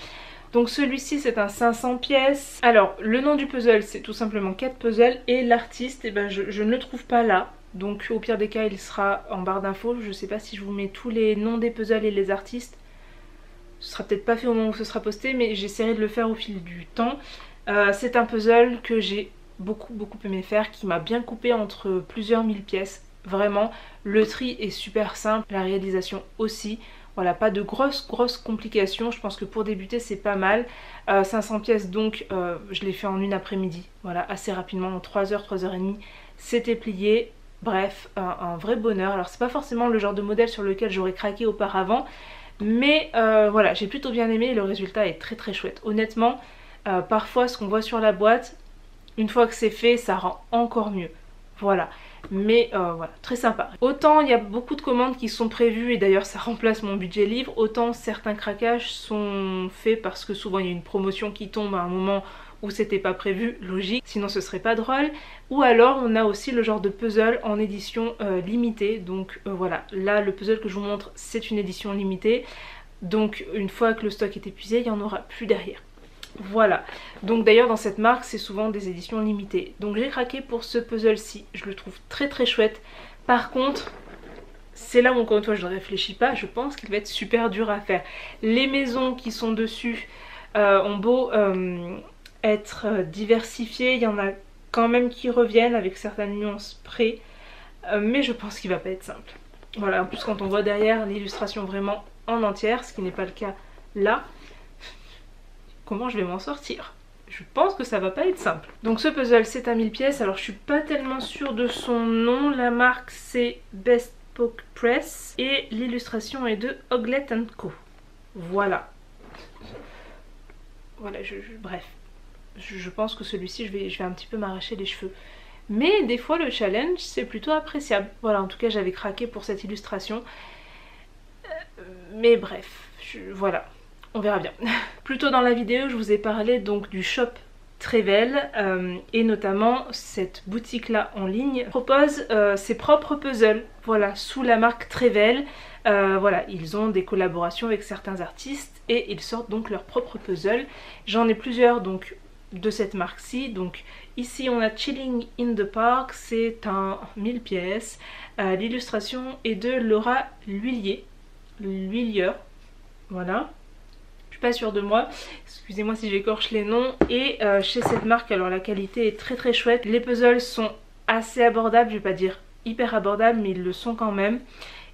A: Donc celui-ci c'est un 500 pièces. Alors le nom du puzzle c'est tout simplement 4 puzzles et l'artiste eh ben, je, ne le trouve pas là. Donc au pire des cas il sera en barre d'infos. Je sais pas si je vous mets tous les noms des puzzles et les artistes. Ce sera peut-être pas fait au moment où ce sera posté mais j'essaierai de le faire au fil du temps. Euh, c'est un puzzle que j'ai beaucoup beaucoup aimé faire, qui m'a bien coupé entre plusieurs mille pièces. Vraiment, le tri est super simple, la réalisation aussi. Voilà, pas de grosses grosses complications, je pense que pour débuter c'est pas mal. 500 euh, pièces donc, euh, je l'ai fait en une après-midi, voilà, assez rapidement, en 3h, 3h30, c'était plié. Bref, un, vrai bonheur. Alors c'est pas forcément le genre de modèle sur lequel j'aurais craqué auparavant, mais euh, voilà, j'ai plutôt bien aimé et le résultat est très très chouette. Honnêtement, parfois ce qu'on voit sur la boîte, une fois que c'est fait, ça rend encore mieux. Voilà. Mais euh, voilà, très sympa. Autant il y a beaucoup de commandes qui sont prévues et d'ailleurs ça remplace mon budget livre, autant certains craquages sont faits parce que souvent il y a une promotion qui tombe à un moment où c'était pas prévu, logique, sinon ce serait pas drôle. Ou alors on a aussi le genre de puzzle en édition euh, limitée, donc euh, voilà, là le puzzle que je vous montre c'est une édition limitée, donc une fois que le stock est épuisé, il n'y en aura plus derrière. Voilà, donc d'ailleurs dans cette marque c'est souvent des éditions limitées. Donc j'ai craqué pour ce puzzle-ci, je le trouve très très chouette. Par contre, c'est là où encore une fois je ne réfléchis pas, je pense qu'il va être super dur à faire. Les maisons qui sont dessus euh, ont beau euh, être euh, diversifiées, il y en a quand même qui reviennent avec certaines nuances près, mais je pense qu'il va pas être simple. Voilà, en plus quand on voit derrière l'illustration vraiment en entière, ce qui n'est pas le cas là, comment je vais m'en sortir je pense que ça va pas être simple. Donc ce puzzle c'est à 1000 pièces, alors je suis pas tellement sûre de son nom, la marque c'est Best Press et l'illustration est de Oglet Co. Voilà. Voilà, je, bref. Je, pense que celui-ci, je vais, je vais un petit peu m'arracher les cheveux. Mais des fois, le challenge, c'est plutôt appréciable. Voilà, en tout cas, j'avais craqué pour cette illustration. Euh, mais bref, voilà, on verra bien. Plus tôt dans la vidéo, je vous ai parlé donc du shop Trevel euh, et notamment cette boutique là en ligne propose euh, ses propres puzzles voilà sous la marque Trevel euh, voilà ils ont des collaborations avec certains artistes et ils sortent donc leurs propres puzzles. J'en ai plusieurs donc de cette marque ci donc ici on a Chilling in the Park c'est un 1000 pièces. L'illustration est de Laura Lhuillier Lhuillier voilà pas sûre de moi. Excusez-moi si j'écorche les noms. Et euh, chez cette marque, alors la qualité est très très chouette. Les puzzles sont assez abordables, je vais pas dire hyper abordables, mais ils le sont quand même.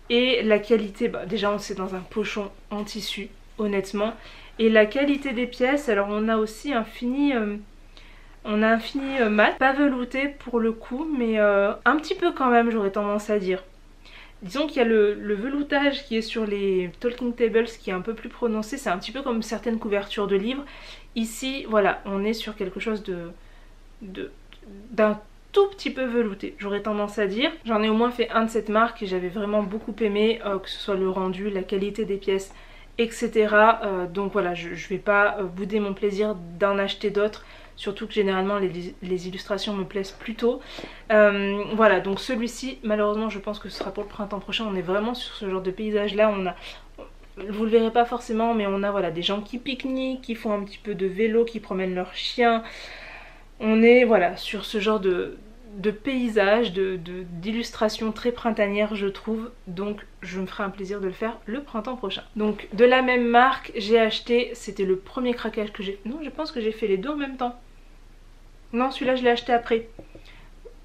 A: Et la qualité, bah, déjà on sait dans un pochon en tissu, honnêtement. Et la qualité des pièces, alors on a aussi un fini... Euh, on a un fini euh, mat, pas velouté pour le coup, mais un petit peu quand même j'aurais tendance à dire. Disons qu'il y a le, veloutage qui est sur les talking tables qui est un peu plus prononcé, c'est un petit peu comme certaines couvertures de livres. Ici, voilà, on est sur quelque chose de d'un tout petit peu velouté, j'aurais tendance à dire. J'en ai au moins fait un de cette marque et j'avais vraiment beaucoup aimé, euh, que ce soit le rendu, la qualité des pièces, etc. Euh, donc voilà, je, je vais pas euh, bouder mon plaisir d'en acheter d'autres surtout que généralement les, illustrations me plaisent plutôt. Euh, voilà, donc celui-ci, malheureusement, je pense que ce sera pour le printemps prochain. On est vraiment sur ce genre de paysage-là. On a, vous le verrez pas forcément, mais on a voilà des gens qui pique-niquent, qui font un petit peu de vélo, qui promènent leurs chiens. On est voilà sur ce genre de, de paysage, d'illustration de, très printanière je trouve donc je me ferai un plaisir de le faire le printemps prochain. Donc de la même marque j'ai acheté, c'était le premier craquage que j'ai, non je pense que j'ai fait les deux en même temps. Non, celui-là, je l'ai acheté après.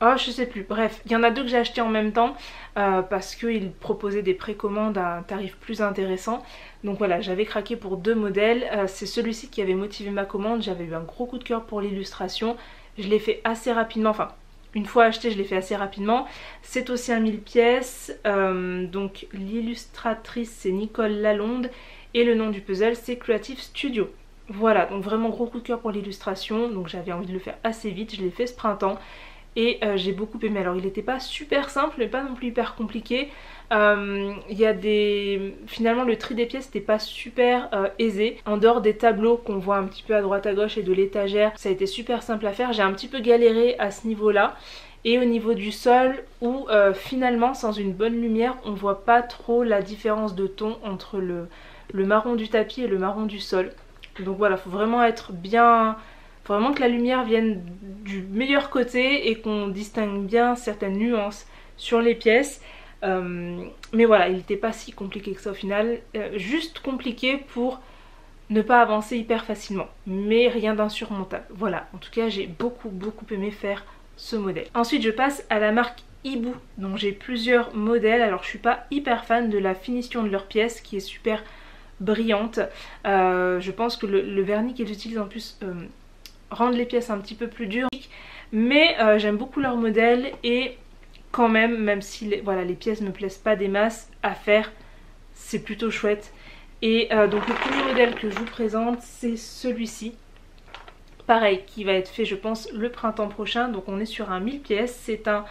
A: Oh, je sais plus. Bref, il y en a deux que j'ai acheté en même temps euh, parce qu'ils proposaient des précommandes à un tarif plus intéressant. Donc voilà, j'avais craqué pour deux modèles. Euh, c'est celui-ci qui avait motivé ma commande. J'avais eu un gros coup de cœur pour l'illustration. Je l'ai fait assez rapidement. Enfin, une fois acheté, je l'ai fait assez rapidement. C'est aussi un 1000 pièces. Euh, donc l'illustratrice, c'est Nicole Lalonde. Et le nom du puzzle, c'est Creative Studio. Voilà, donc vraiment gros coup de cœur pour l'illustration, donc j'avais envie de le faire assez vite, je l'ai fait ce printemps et euh, j'ai beaucoup aimé. Alors il n'était pas super simple mais pas non plus hyper compliqué. Euh, il y a des... Finalement le tri des pièces n'était pas super euh, aisé. En dehors des tableaux qu'on voit un petit peu à droite à gauche et de l'étagère, ça a été super simple à faire. J'ai un petit peu galéré à ce niveau-là. Et au niveau du sol où finalement sans une bonne lumière on voit pas trop la différence de ton entre le, le marron du tapis et le marron du sol. Donc voilà, faut vraiment être bien... Faut vraiment que la lumière vienne du meilleur côté et qu'on distingue bien certaines nuances sur les pièces. Euh, mais voilà, il n'était pas si compliqué que ça au final. Euh, juste compliqué pour ne pas avancer hyper facilement. Mais rien d'insurmontable. Voilà, en tout cas j'ai beaucoup beaucoup aimé faire ce modèle. Ensuite je passe à la marque Ibu. Donc j'ai plusieurs modèles. Alors je suis pas hyper fan de la finition de leurs pièces qui est super brillante. Euh, je pense que le, vernis qu'ils utilisent en plus euh, rend les pièces un petit peu plus dures. Mais euh, j'aime beaucoup leur modèle et quand même, même si les, voilà, les pièces me plaisent pas des masses à faire, c'est plutôt chouette. Et donc le premier modèle que je vous présente, c'est celui-ci. Pareil, qui va être fait je pense le printemps prochain. Donc on est sur un 1000 pièces. C'est un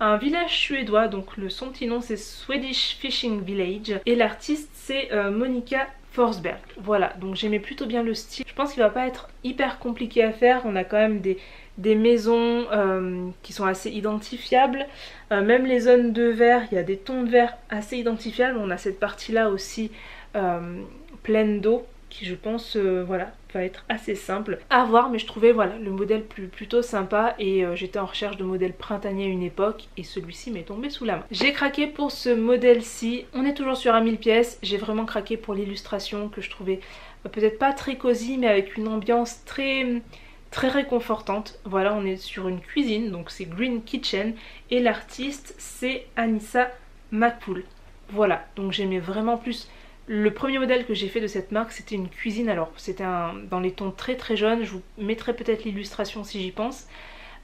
A: un village suédois, donc le son petit nom c'est Swedish Fishing Village et l'artiste c'est euh, Monica Forsberg. Voilà, donc j'aimais plutôt bien le style. Je pense qu'il va pas être hyper compliqué à faire, on a quand même des, des maisons euh, qui sont assez identifiables. Euh, même les zones de vert, il y a des tons de vert assez identifiables. On a cette partie là aussi pleine d'eau je pense euh, voilà va être assez simple à voir mais je trouvais voilà le modèle plutôt sympa et euh, j'étais en recherche de modèles printaniers à une époque et celui-ci m'est tombé sous la main. J'ai craqué pour ce modèle-ci, on est toujours sur un 1000 pièces, j'ai vraiment craqué pour l'illustration que je trouvais euh, peut-être pas très cosy mais avec une ambiance très très réconfortante. Voilà, on est sur une cuisine, donc c'est Green Kitchen, et l'artiste c'est Anissa McPool. Voilà, donc j'aimais vraiment plus le premier modèle que j'ai fait de cette marque, c'était une cuisine. Alors, c'était dans les tons très très jaunes. Je vous mettrai peut-être l'illustration si j'y pense.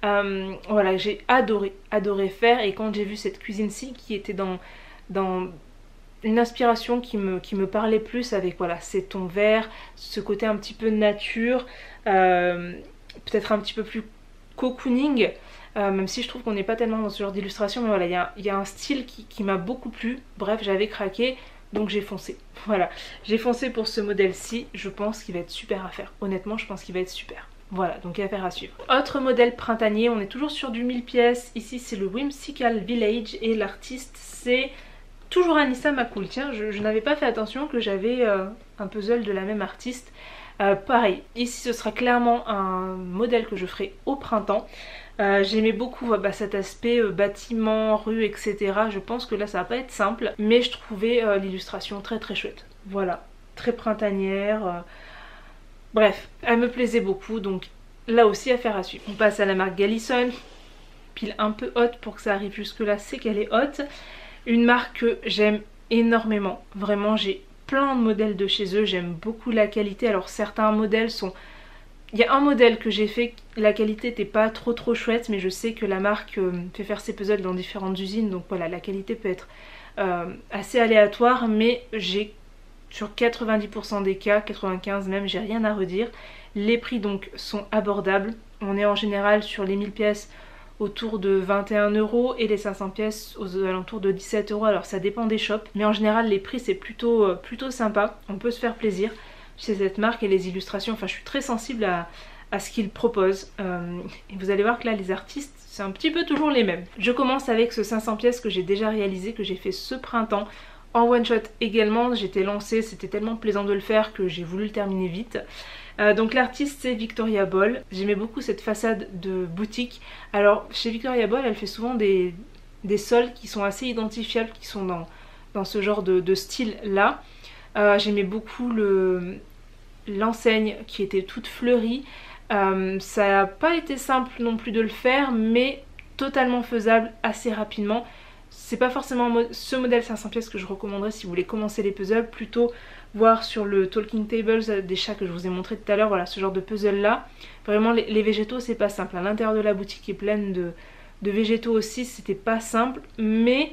A: Euh, voilà, j'ai adoré, adoré faire. Et quand j'ai vu cette cuisine-ci, qui était dans, dans une inspiration qui me, parlait plus avec voilà, ces tons verts, ce côté un petit peu nature, euh, peut-être un petit peu plus cocooning. Euh, même si je trouve qu'on n'est pas tellement dans ce genre d'illustration, mais voilà, il y, a, un style qui m'a beaucoup plu. Bref, j'avais craqué. Donc j'ai foncé. Voilà, j'ai foncé pour ce modèle-ci. Je pense qu'il va être super à faire. Honnêtement, je pense qu'il va être super. Voilà, donc affaire à suivre. Autre modèle printanier, on est toujours sur du 1000 pièces. Ici, c'est le Whimsical Village et l'artiste, c'est toujours Anissa Makoul. Tiens, je, n'avais pas fait attention que j'avais euh, un puzzle de la même artiste. Euh, pareil, ici ce sera clairement un modèle que je ferai au printemps. Euh, j'aimais beaucoup bah, cet aspect euh, bâtiment, rue, etc. Je pense que là ça va pas être simple, mais je trouvais euh, l'illustration très très chouette. Voilà, très printanière. Bref, elle me plaisait beaucoup, donc là aussi affaire à suivre. On passe à la marque Gallison, pile un peu haute pour que ça arrive jusque là, c'est qu'elle est haute. Une marque que j'aime énormément, vraiment j'ai plein de modèles de chez eux, j'aime beaucoup la qualité. Alors certains modèles sont il y a un modèle que j'ai fait, la qualité n'était pas trop trop chouette, mais je sais que la marque euh, fait faire ses puzzles dans différentes usines, donc voilà, la qualité peut être euh, assez aléatoire, mais j'ai sur 90% des cas, 95 même, j'ai rien à redire. Les prix donc sont abordables, on est en général sur les 1000 pièces autour de 21 euros et les 500 pièces aux alentours de 17 euros. Alors ça dépend des shops, mais en général les prix c'est plutôt, euh, plutôt sympa, on peut se faire plaisir chez cette marque et les illustrations. Enfin, je suis très sensible à, ce qu'ils proposent. Euh, et vous allez voir que là, les artistes, c'est un petit peu toujours les mêmes. Je commence avec ce 500 pièces que j'ai déjà réalisé, que j'ai fait ce printemps. En one shot également, j'étais lancée, c'était tellement plaisant de le faire que j'ai voulu le terminer vite. Euh, donc l'artiste c'est Victoria Ball. J'aimais beaucoup cette façade de boutique. Alors chez Victoria Ball, elle fait souvent des, des sols qui sont assez identifiables, qui sont dans, dans ce genre de, style là. Euh, j'aimais beaucoup le, l'enseigne qui était toute fleurie. Euh, ça n'a pas été simple non plus de le faire, mais totalement faisable assez rapidement. C'est pas forcément ce modèle 500 pièces que je recommanderais si vous voulez commencer les puzzles, plutôt voir sur le Talking Tables des chats que je vous ai montré tout à l'heure, voilà ce genre de puzzle là. Vraiment les, végétaux c'est pas simple, à l'intérieur de la boutique est pleine de, de végétaux aussi, c'était pas simple, mais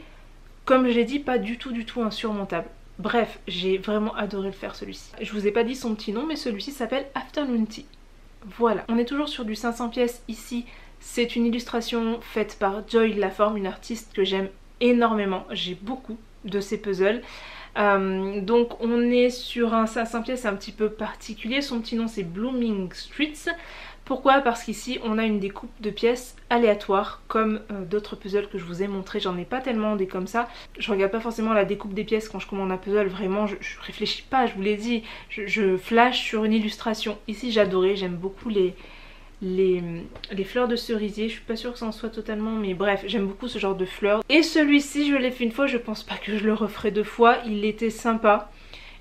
A: comme je l'ai dit, pas du tout du tout insurmontable. Bref, j'ai vraiment adoré le faire celui-ci. Je vous ai pas dit son petit nom, mais celui-ci s'appelle Afternoon Tea. Voilà, on est toujours sur du 500 pièces ici. C'est une illustration faite par Joy Laforme, une artiste que j'aime énormément. J'ai beaucoup de ses puzzles. Euh, donc on est sur un 500 pièces un petit peu particulier. Son petit nom c'est Blooming Streets. Pourquoi? Parce qu'ici on a une découpe de pièces aléatoires comme euh, d'autres puzzles que je vous ai montré. J'en ai pas tellement des comme ça. Je regarde pas forcément la découpe des pièces quand je commande un puzzle. Vraiment je, réfléchis pas, je vous l'ai dit. Je, flash sur une illustration. Ici j'adorais, j'aime beaucoup les, les, les, fleurs de cerisier. Je suis pas sûre que ça en soit totalement, mais bref, j'aime beaucoup ce genre de fleurs. Et celui-ci, je l'ai fait une fois, je pense pas que je le referai deux fois. Il était sympa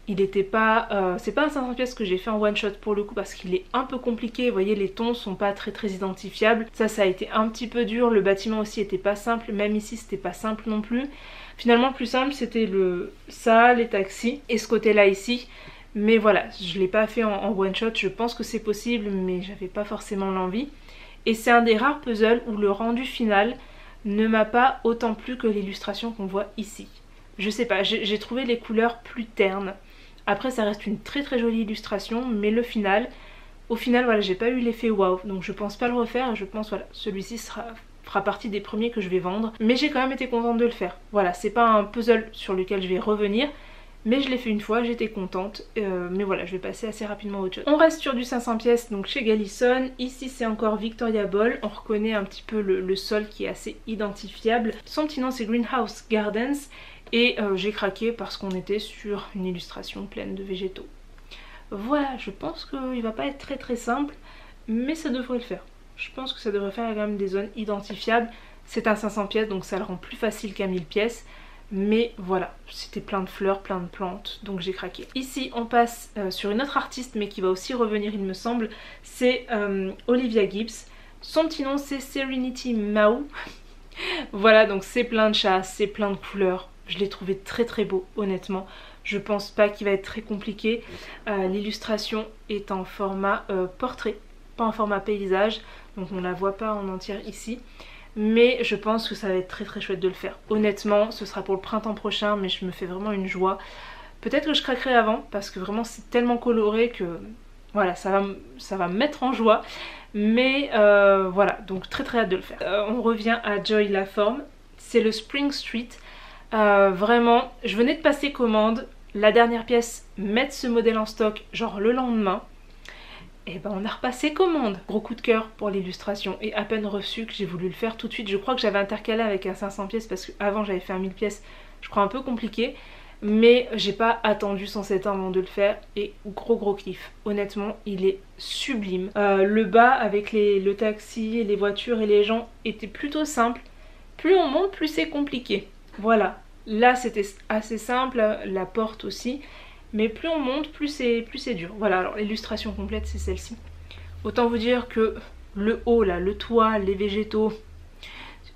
A: il était pas... Euh, c'est pas un 500 pièces que j'ai fait en one shot pour le coup parce qu'il est un peu compliqué. Vous voyez les tons sont pas très très identifiables. Ça ça a été un petit peu dur. Le bâtiment aussi était pas simple. Même ici c'était pas simple non plus. Finalement le plus simple c'était le ça, les taxis et ce côté là ici. Mais voilà, je l'ai pas fait en, en one shot. Je pense que c'est possible mais j'avais pas forcément l'envie. Et c'est un des rares puzzles où le rendu final ne m'a pas autant plu que l'illustration qu'on voit ici. Je sais pas, j'ai trouvé les couleurs plus ternes. Après ça reste une très très jolie illustration mais le final, au final voilà j'ai pas eu l'effet waouh donc je pense pas le refaire je pense voilà celui-ci fera partie des premiers que je vais vendre. Mais j'ai quand même été contente de le faire. Voilà, c'est pas un puzzle sur lequel je vais revenir. Mais je l'ai fait une fois, j'étais contente. Euh, mais voilà, je vais passer assez rapidement au autre. On reste sur du 500 pièces, donc chez Gallison. Ici, c'est encore Victoria Ball. On reconnaît un petit peu le, sol qui est assez identifiable. Son petit nom, c'est Greenhouse Gardens. Et euh, j'ai craqué parce qu'on était sur une illustration pleine de végétaux. Voilà, je pense qu'il va pas être très très simple, mais ça devrait le faire. Je pense que ça devrait faire quand même des zones identifiables. C'est un 500 pièces, donc ça le rend plus facile qu'à 1000 pièces. Mais voilà, c'était plein de fleurs, plein de plantes, donc j'ai craqué. Ici, on passe euh, sur une autre artiste, mais qui va aussi revenir, il me semble. C'est euh, Olivia Gibbs. Son petit nom, c'est Serenity Mao. voilà, donc c'est plein de chats, c'est plein de couleurs. Je l'ai trouvé très très beau, honnêtement. Je pense pas qu'il va être très compliqué. Euh, l'illustration est en format portrait, pas en format paysage. Donc on la voit pas en entière ici mais je pense que ça va être très très chouette de le faire. Honnêtement, ce sera pour le printemps prochain, mais je me fais vraiment une joie. Peut-être que je craquerai avant, parce que vraiment c'est tellement coloré que voilà, ça va, ça va me mettre en joie. Mais euh, voilà, donc très très hâte de le faire. Euh, on revient à Joy La Forme, c'est le Spring Street. Euh, vraiment, je venais de passer commande, la dernière pièce, mettre ce modèle en stock genre le lendemain et eh ben on a repassé commande. Gros coup de cœur pour l'illustration et à peine reçu que j'ai voulu le faire tout de suite. Je crois que j'avais intercalé avec un 500 pièces parce qu'avant j'avais fait un 1000 pièces, je crois un peu compliqué. Mais j'ai pas attendu 107 ans avant de le faire et gros gros kiff. Honnêtement, il est sublime. Euh, le bas avec le taxi, les voitures et les gens était plutôt simple. Plus on monte, plus c'est compliqué. Voilà. Là c'était assez simple, la porte aussi. Mais plus on monte, plus c'est plus c'est dur. Voilà, alors l'illustration complète c'est celle-ci. Autant vous dire que le haut là, le toit, les végétaux,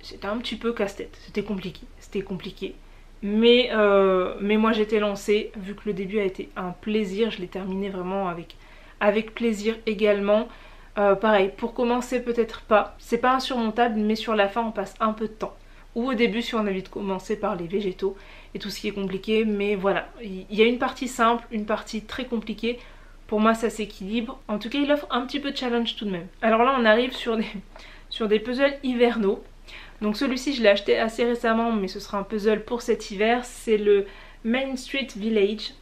A: c'était un petit peu casse-tête. C'était compliqué, c'était compliqué. Mais, euh, mais moi j'étais lancée, vu que le début a été un plaisir, je l'ai terminé vraiment avec, avec plaisir également. Euh, pareil, pour commencer peut-être pas, c'est pas insurmontable, mais sur la fin on passe un peu de temps. Ou au début si on a envie de commencer par les végétaux et tout ce qui est compliqué. Mais voilà, il y a une partie simple, une partie très compliquée. Pour moi ça s'équilibre. En tout cas il offre un petit peu de challenge tout de même. Alors là on arrive sur des, sur des puzzles hivernaux. Donc celui-ci je l'ai acheté assez récemment mais ce sera un puzzle pour cet hiver. C'est le Main Street Village.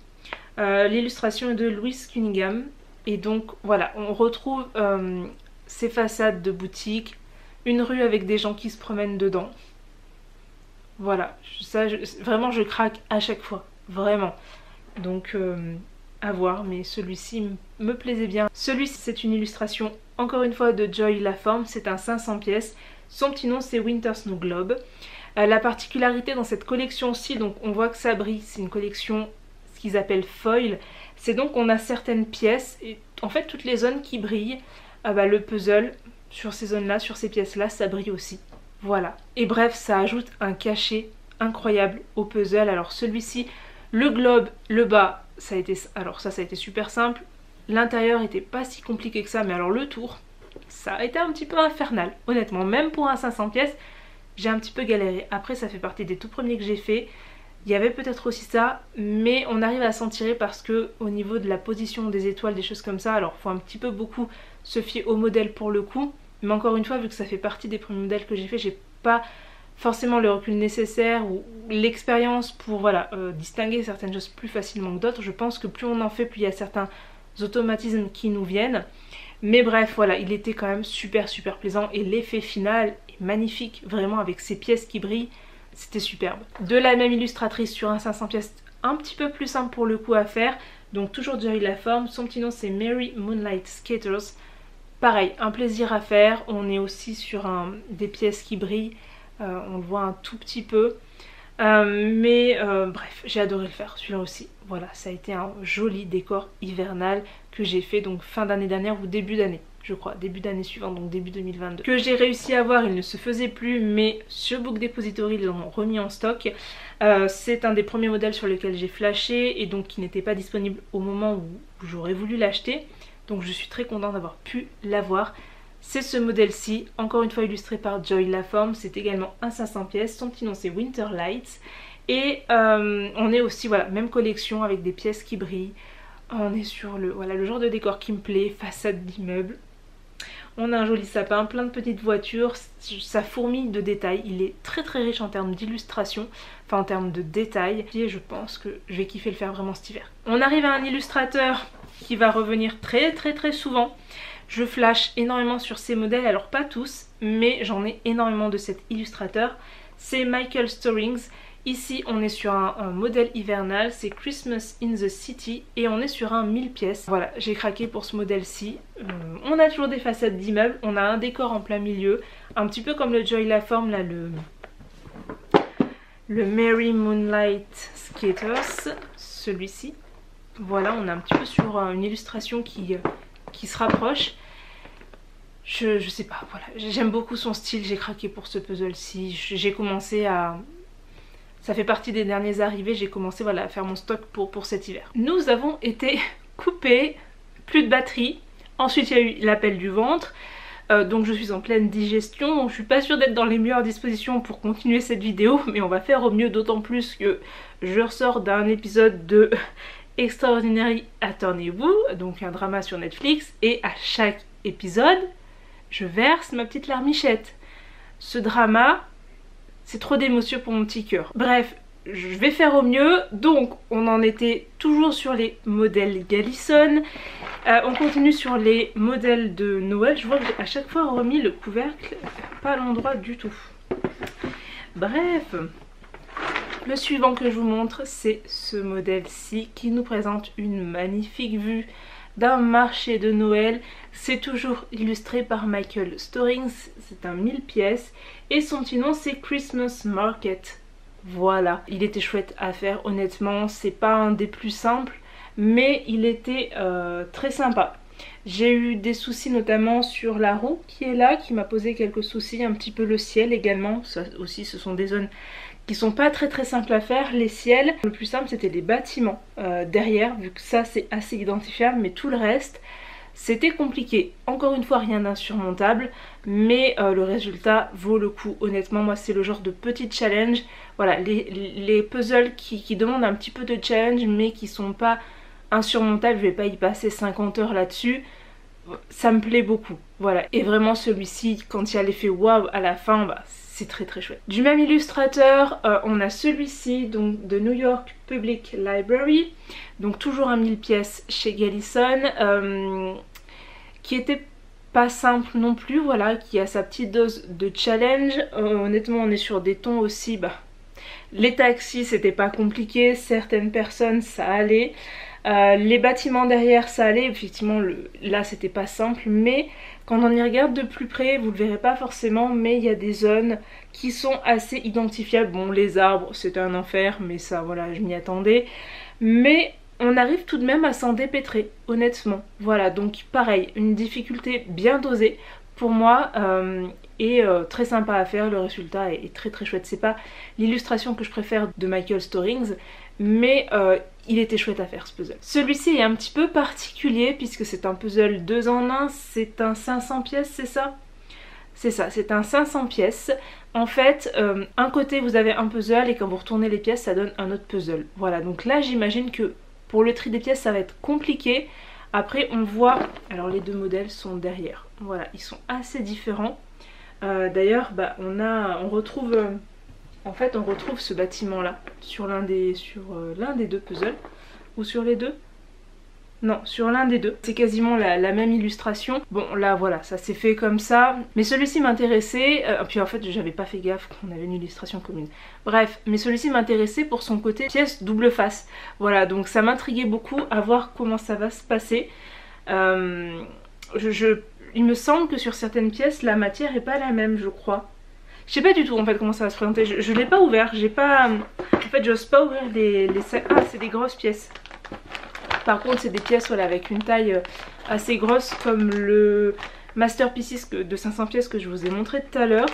A: Euh, l'illustration est de Louis Cunningham. Et donc voilà, on retrouve euh, ces façades de boutiques, une rue avec des gens qui se promènent dedans. Voilà, ça, vraiment je craque à chaque fois, vraiment. Donc euh, à voir, mais celui-ci me plaisait bien. Celui-ci c'est une illustration encore une fois de Joy Laforme, c'est un 500 pièces. Son petit nom c'est Winter Snow Globe. Euh, la particularité dans cette collection-ci, donc on voit que ça brille, c'est une collection ce qu'ils appellent foil. C'est donc on a certaines pièces, et en fait toutes les zones qui brillent, ah bah, le puzzle sur ces zones-là, sur ces pièces-là, ça brille aussi. Voilà. Et bref, ça ajoute un cachet incroyable au puzzle. Alors celui-ci, le globe, le bas, ça a été, alors ça, ça a été super simple. L'intérieur était pas si compliqué que ça, mais alors le tour, ça a été un petit peu infernal. Honnêtement, même pour un 500 pièces, j'ai un petit peu galéré. Après, ça fait partie des tout premiers que j'ai fait. Il y avait peut-être aussi ça, mais on arrive à s'en tirer parce que au niveau de la position des étoiles, des choses comme ça, alors faut un petit peu beaucoup se fier au modèle pour le coup. Mais encore une fois, vu que ça fait partie des premiers modèles que j'ai fait, j'ai pas forcément le recul nécessaire ou l'expérience pour voilà, euh, distinguer certaines choses plus facilement que d'autres. Je pense que plus on en fait, plus il y a certains automatismes qui nous viennent. Mais bref, voilà, il était quand même super super plaisant et l'effet final est magnifique, vraiment avec ces pièces qui brillent, c'était superbe. De la même illustratrice sur un 500 pièces un petit peu plus simple pour le coup à faire, donc toujours Joy la forme, son petit nom c'est Mary Moonlight Skaters. Pareil, un plaisir à faire. On est aussi sur des pièces qui brillent. Euh, on le voit un tout petit peu. Euh, mais euh, bref, j'ai adoré le faire, celui-là aussi. Voilà, ça a été un joli décor hivernal que j'ai fait donc fin d'année dernière ou début d'année, je crois, début d'année suivante, donc début 2022. Que j'ai réussi à voir, il ne se faisait plus, mais sur Book Depository, ils l'ont remis en stock. c'est un des premiers modèles sur lesquels j'ai flashé et donc qui n'était pas disponible au moment où j'aurais voulu l'acheter. Donc je suis très contente d'avoir pu l'avoir. C'est ce modèle-ci, encore une fois illustré par Joy Laforme. C'est également un 500 pièces. Son petit nom c'est Winter Lights. Et euh, on est aussi, voilà, même collection avec des pièces qui brillent. On est sur le, voilà, le genre de décor qui me plaît, façade d'immeuble. On a un joli sapin, plein de petites voitures, ça fourmille de détails. Il est très très riche en termes d'illustration, enfin en termes de détails. Et je pense que je vais kiffer le faire vraiment cet hiver. On arrive à un illustrateur qui va revenir très très très souvent. Je flash énormément sur ces modèles, alors pas tous, mais j'en ai énormément de cet illustrateur. C'est Michael Storings. Ici on est sur un, modèle hivernal, c'est Christmas in the City et on est sur un 1000 pièces. Voilà, j'ai craqué pour ce modèle-ci. Euh, on a toujours des façades d'immeubles, on a un décor en plein milieu, un petit peu comme le Joy La Forme là, le, le Merry Moonlight Skaters, celui-ci. Voilà, on est un petit peu sur euh, une illustration qui, euh, qui se rapproche. Je, je sais pas, voilà, j'aime beaucoup son style, j'ai craqué pour ce puzzle-ci. J'ai commencé à, ça fait partie des derniers arrivés, j'ai commencé voilà, à faire mon stock pour, pour cet hiver. Nous avons été coupés, plus de batterie. Ensuite il y a eu l'appel du ventre. Euh, donc je suis en pleine digestion, donc je suis pas sûre d'être dans les meilleures dispositions pour continuer cette vidéo, mais on va faire au mieux d'autant plus que je ressors d'un épisode de Extraordinary Attendez-vous, donc un drama sur Netflix, et à chaque épisode, je verse ma petite larmichette. Ce drama, c'est trop d'émotions pour mon petit cœur. Bref, je vais faire au mieux. Donc, on en était toujours sur les modèles Gallison. Euh, on continue sur les modèles de Noël. Je vois que à chaque fois remis le couvercle pas à l'endroit du tout. Bref, le suivant que je vous montre, c'est ce modèle-ci qui nous présente une magnifique vue d'un marché de Noël. C'est toujours illustré par Michael Storings, c'est un 1000 pièces. Et son petit nom c'est Christmas Market. Voilà, il était chouette à faire honnêtement, c'est pas un des plus simples, mais il était euh, très sympa. J'ai eu des soucis notamment sur la roue qui est là, qui m'a posé quelques soucis, un petit peu le ciel également, ça aussi ce sont des zones qui sont pas très très simples à faire. Les ciels, le plus simple c'était les bâtiments euh, derrière, vu que ça c'est assez identifiable, mais tout le reste c'était compliqué. Encore une fois rien d'insurmontable, mais euh, le résultat vaut le coup. Honnêtement, moi c'est le genre de petit challenge. Voilà, les, puzzles qui, qui, demandent un petit peu de challenge, mais qui sont pas insurmontables, je vais pas y passer 50 heures là-dessus ça me plaît beaucoup. Voilà, et vraiment celui-ci, quand il y a l'effet waouh à la fin, bah, très très chouette. Du même illustrateur, euh, on a celui-ci, donc de New York Public Library, donc toujours un 1000 pièces chez Gallison, euh, qui était pas simple non plus, voilà, qui a sa petite dose de challenge. Euh, honnêtement, on est sur des tons aussi, bah, les taxis c'était pas compliqué, certaines personnes ça allait. Les bâtiments derrière ça allait, effectivement là c'était pas simple, mais quand on y regarde de plus près, vous le verrez pas forcément, mais il y a des zones qui sont assez identifiables. Bon les arbres c'est un enfer, mais ça voilà je m'y attendais. Mais on arrive tout de même à s'en dépêtrer, honnêtement. Voilà, donc pareil, une difficulté bien dosée pour moi euh, et euh, très sympa à faire, le résultat est, très très chouette. C'est pas l'illustration que je préfère de Michael Storings, mais euh, il était chouette à faire ce puzzle. Celui-ci est un petit peu particulier puisque c'est un puzzle 2 en 1, c'est un 500 pièces, c'est ça? C'est ça, c'est un 500 pièces. En fait, euh, un côté vous avez un puzzle et quand vous retournez les pièces ça donne un autre puzzle. Voilà, donc là j'imagine que pour le tri des pièces ça va être compliqué. Après on voit, alors les deux modèles sont derrière. Voilà, ils sont assez différents. Euh, d'ailleurs, bah, on, a, on retrouve en fait on retrouve ce bâtiment là sur l'un des, euh, des deux puzzles ou sur les deux? Non, sur l'un des deux. C'est quasiment la, même illustration. Bon, là, voilà, ça s'est fait comme ça. Mais celui-ci m'intéressait. Euh, puis en fait, j'avais pas fait gaffe qu'on avait une illustration commune. Bref, mais celui-ci m'intéressait pour son côté pièce double face. Voilà, donc ça m'intriguait beaucoup à voir comment ça va se passer. Euh, il me semble que sur certaines pièces, la matière est pas la même, je crois. Je sais pas du tout en fait comment ça va se présenter. Je, l'ai pas ouvert. J'ai pas. En fait, j'ose pas ouvrir les, les. Ah, c'est des grosses pièces. Par contre, c'est des pièces avec une taille euh, assez grosse comme le Masterpieces de 500 pièces que je vous ai montré tout à l'heure.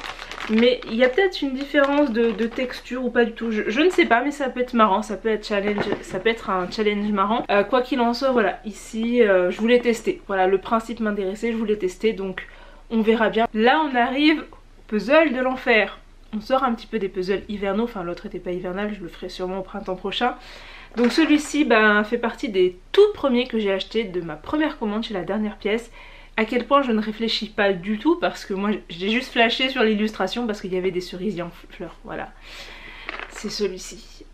A: Mais il y a peut-être une différence de, texture ou pas du tout. Je, ne sais pas, mais ça peut être marrant. Ça peut être, challenge, ça peut être un challenge marrant. Euh, quoi qu'il en soit, voilà, ici, euh, je voulais tester. Voilà, le principe m'intéressait, je voulais tester. Donc, on verra bien. Là, on arrive puzzle de l'enfer. On sort un petit peu des puzzles hivernaux, enfin l'autre était pas hivernal, je le ferai sûrement au printemps prochain. Donc celui-ci ben, fait partie des tout premiers que j'ai acheté de ma première commande chez la dernière pièce. à quel point je ne réfléchis pas du tout parce que moi j'ai juste flashé sur l'illustration parce qu'il y avait des cerisiers en fleurs, voilà. C'est celui-ci.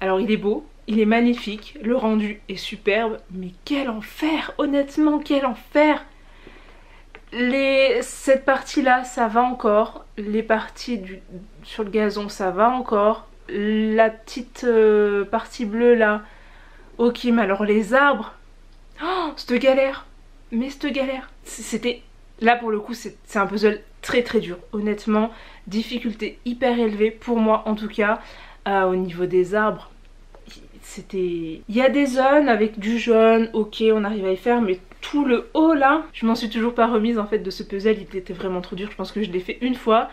A: Alors il est beau, il est magnifique, le rendu est superbe, mais quel enfer Honnêtement, quel enfer Cette partie-là, ça va encore. Les parties du... sur le gazon, ça va encore. La petite euh, partie bleue là, ok, mais alors les arbres, oh, cette galère. Mais cette galère, c'était... Là pour le coup c'est un puzzle très très dur, honnêtement, difficulté hyper élevée pour moi en tout cas, euh, au niveau des arbres, c'était... Il y a des zones avec du jaune, ok on arrive à y faire, mais tout le haut là, je m'en suis toujours pas remise en fait de ce puzzle, il était vraiment trop dur, je pense que je l'ai fait une fois,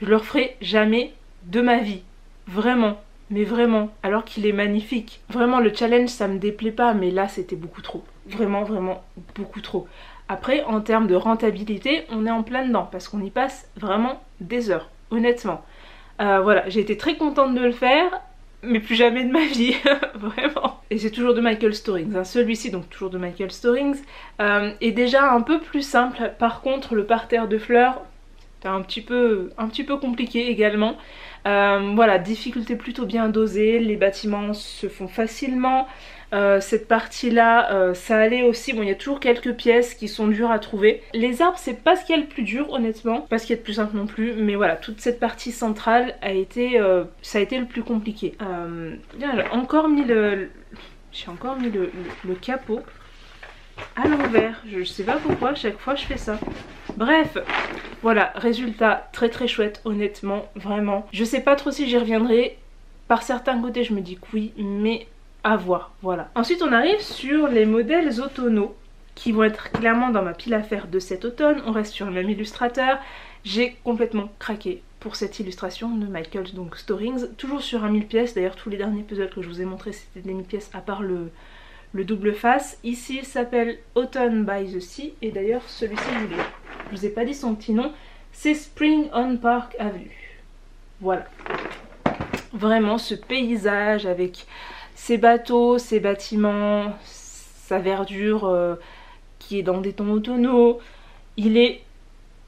A: je le referai jamais de ma vie, vraiment. Mais vraiment, alors qu'il est magnifique. Vraiment le challenge ça me déplaît pas, mais là c'était beaucoup trop. Vraiment, vraiment beaucoup trop. Après, en termes de rentabilité, on est en plein dedans, parce qu'on y passe vraiment des heures, honnêtement. Euh, voilà, j'ai été très contente de le faire, mais plus jamais de ma vie, vraiment. Et c'est toujours de Michael Storings, hein. celui-ci donc toujours de Michael Storings, euh, est déjà un peu plus simple. Par contre, le parterre de fleurs, c'est un petit peu, un petit peu compliqué également. Euh, voilà, difficulté plutôt bien dosée, les bâtiments se font facilement. Euh, cette partie là euh, ça allait aussi. Bon il y a toujours quelques pièces qui sont dures à trouver. Les arbres c'est pas ce qu'il y a le plus dur honnêtement. Pas ce qu'il y a de plus simple non plus. Mais voilà toute cette partie centrale a été ça a été le plus compliqué. J'ai encore mis le j'ai encore mis le, le capot à l'envers. Je sais pas pourquoi chaque fois je fais ça. Bref, voilà, résultat très très chouette, honnêtement, vraiment. Je sais pas trop si j'y reviendrai. Par certains côtés, je me dis que oui, mais à voir, voilà. Ensuite, on arrive sur les modèles automnaux qui vont être clairement dans ma pile à faire de cet automne. On reste sur le même illustrateur. J'ai complètement craqué pour cette illustration de Michael donc Storings, toujours sur un 1000 pièces. D'ailleurs, tous les derniers puzzles que je vous ai montrés, c'était des 1000 pièces à part le, le double face. Ici, il s'appelle Autumn by the Sea. Et d'ailleurs, celui-ci, je, je vous ai pas dit son petit nom. C'est Spring on Park Avenue. Voilà. Vraiment, ce paysage avec ses bateaux, ses bâtiments, sa verdure euh, qui est dans des tons automnaux. Il est...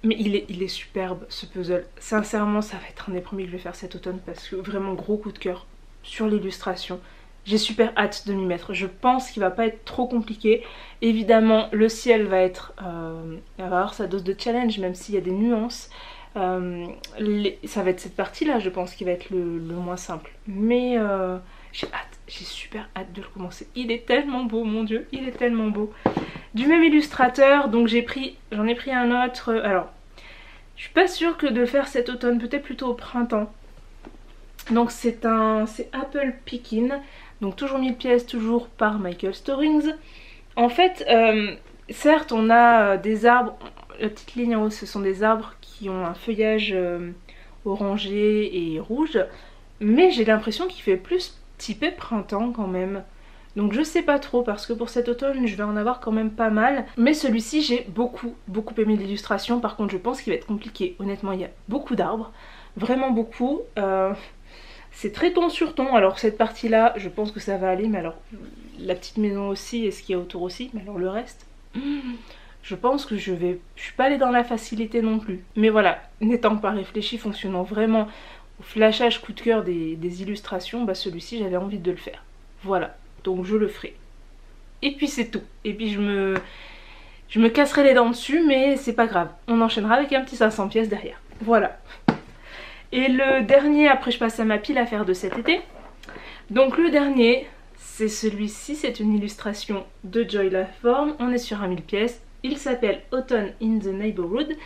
A: Mais il est, il est superbe ce puzzle. Sincèrement, ça va être un des premiers que je vais faire cet automne parce que vraiment gros coup de cœur sur l'illustration. J'ai super hâte de m'y mettre. Je pense qu'il va pas être trop compliqué. Évidemment, le ciel va être... Euh, va avoir sa dose de challenge, même s'il y a des nuances. Euh, ça va être cette partie-là, je pense, qui va être le, moins simple. Mais euh, j'ai hâte, j'ai super hâte de le commencer. Il est tellement beau, mon dieu, il est tellement beau. Du même illustrateur, donc j'ai pris, j'en ai pris un autre. Alors, je suis pas sûre que de le faire cet automne, peut-être plutôt au printemps. Donc c'est un, c'est Apple Pickin. Donc toujours 1000 pièces, toujours par Michael Storings. En fait, euh, certes on a euh, des arbres, la petite ligne en haut ce sont des arbres qui ont un feuillage euh, orangé et rouge. Mais j'ai l'impression qu'il fait plus typé printemps quand même. Donc je sais pas trop parce que pour cet automne je vais en avoir quand même pas mal. Mais celui-ci j'ai beaucoup beaucoup aimé l'illustration. Par contre je pense qu'il va être compliqué. Honnêtement il y a beaucoup d'arbres. Vraiment beaucoup. C'est très ton sur ton, alors cette partie là je pense que ça va aller, mais alors la petite maison aussi et ce qu'il y a autour aussi, mais alors le reste, je pense que je vais, je suis pas allée dans la facilité non plus. Mais voilà, n'étant pas réfléchi, fonctionnant vraiment flashage coup de cœur des, illustrations, bah celui-ci j'avais envie de le faire. Voilà, donc je le ferai. Et puis c'est tout. Et puis je me, je me casserai les dents dessus, mais c'est pas grave. On enchaînera avec un petit 500 pièces derrière. Voilà. Et le dernier, après je passe à ma pile à faire de cet été. Donc le dernier, c'est celui-ci, c'est une illustration de Joy Laform. On est sur un 1000 pièces. Il s'appelle Autumn in the Neighborhood.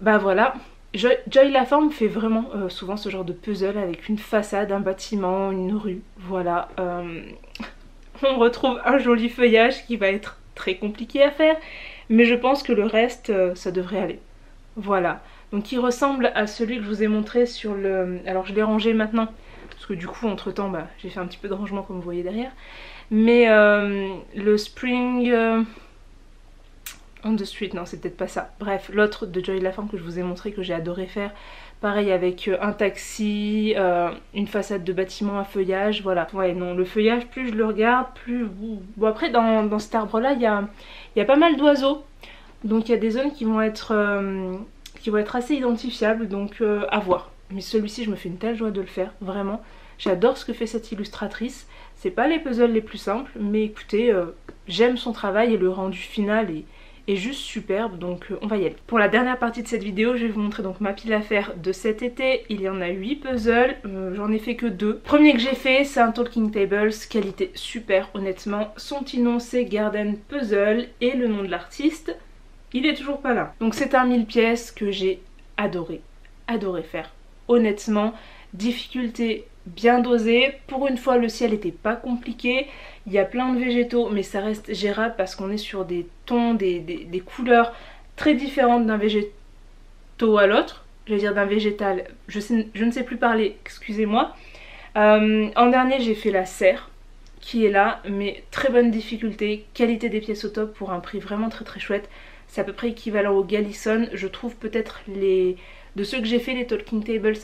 A: Bah voilà, Joy, Laform fait vraiment euh, souvent ce genre de puzzle avec une façade, un bâtiment, une rue. Voilà, euh, on retrouve un joli feuillage qui va être très compliqué à faire. Mais je pense que le reste, euh, ça devrait aller. Voilà donc qui ressemble à celui que je vous ai montré sur le... Alors je l'ai rangé maintenant, parce que du coup entre temps bah, j'ai fait un petit peu de rangement comme vous voyez derrière. Mais le Spring... On the Street, non c'est peut-être pas ça. Bref, l'autre de Joy Lafemme que je vous ai montré que j'ai adoré faire. Pareil avec euh, un taxi, euh, une façade de bâtiment à feuillage, voilà. Ouais non, le feuillage, plus je le regarde, plus... Bon après dans, cet arbre là, il y a, y a, pas mal d'oiseaux. Donc il y a des zones qui vont être, euh, qui vont être assez identifiables, donc à voir. Mais celui-ci, je me fais une telle joie de le faire, vraiment. J'adore ce que fait cette illustratrice. C'est pas les puzzles les plus simples, mais écoutez, j'aime son travail et le rendu final est est juste superbe donc euh, on va y aller. Pour la dernière partie de cette vidéo je vais vous montrer donc ma pile à faire de cet été. Il y en a 8 puzzles, euh, j'en ai fait que 2. Premier que j'ai fait c'est un Talking Tables, qualité super honnêtement. Son petit nom c'est Garden Puzzle et le nom de l'artiste il est toujours pas là. Donc c'est un 1000 pièces que j'ai adoré, adoré faire. Honnêtement, difficulté bien dosée. Pour une fois, le ciel n'était pas compliqué. Il y a plein de végétaux, mais ça reste gérable parce qu'on est sur des tons, des, couleurs très différentes d'un végétaux à l'autre. Je vais dire d'un végétal, je, je, ne sais plus parler, excusez-moi. Euh, en dernier, j'ai fait la serre qui est là, mais très bonne difficulté, qualité des pièces au top pour un prix vraiment très très chouette. C'est à peu près équivalent au Gallison. Je trouve peut-être les de ceux que j'ai fait, les Talking Tables,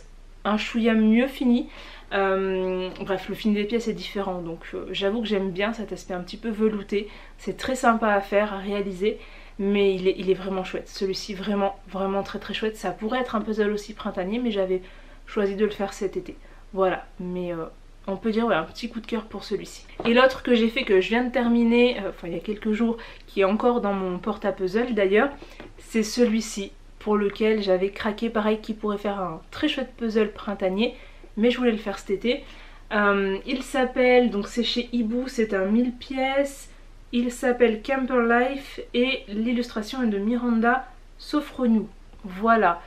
A: un chouïa mieux fini. Euh, bref, le fini des pièces est différent, donc euh, j'avoue que j'aime bien cet aspect un petit peu velouté. C'est très sympa à faire, à réaliser, mais il est, vraiment chouette. Celui-ci, vraiment, vraiment très très chouette. Ça pourrait être un puzzle aussi printanier, mais j'avais choisi de le faire cet été. Voilà, mais euh, on peut dire un petit coup de cœur pour celui-ci. Et l'autre que j'ai fait, que je viens de terminer, enfin il y a quelques jours, qui est encore dans mon porte-à-puzzle d'ailleurs, c'est celui-ci, pour lequel j'avais craqué, pareil, qui pourrait faire un très chouette puzzle printanier mais je voulais le faire cet été. Euh, il s'appelle, donc c'est chez Ibu, c'est un 1000 pièces. Il s'appelle Camper Life et l'illustration est de Miranda Sofroniou. Voilà.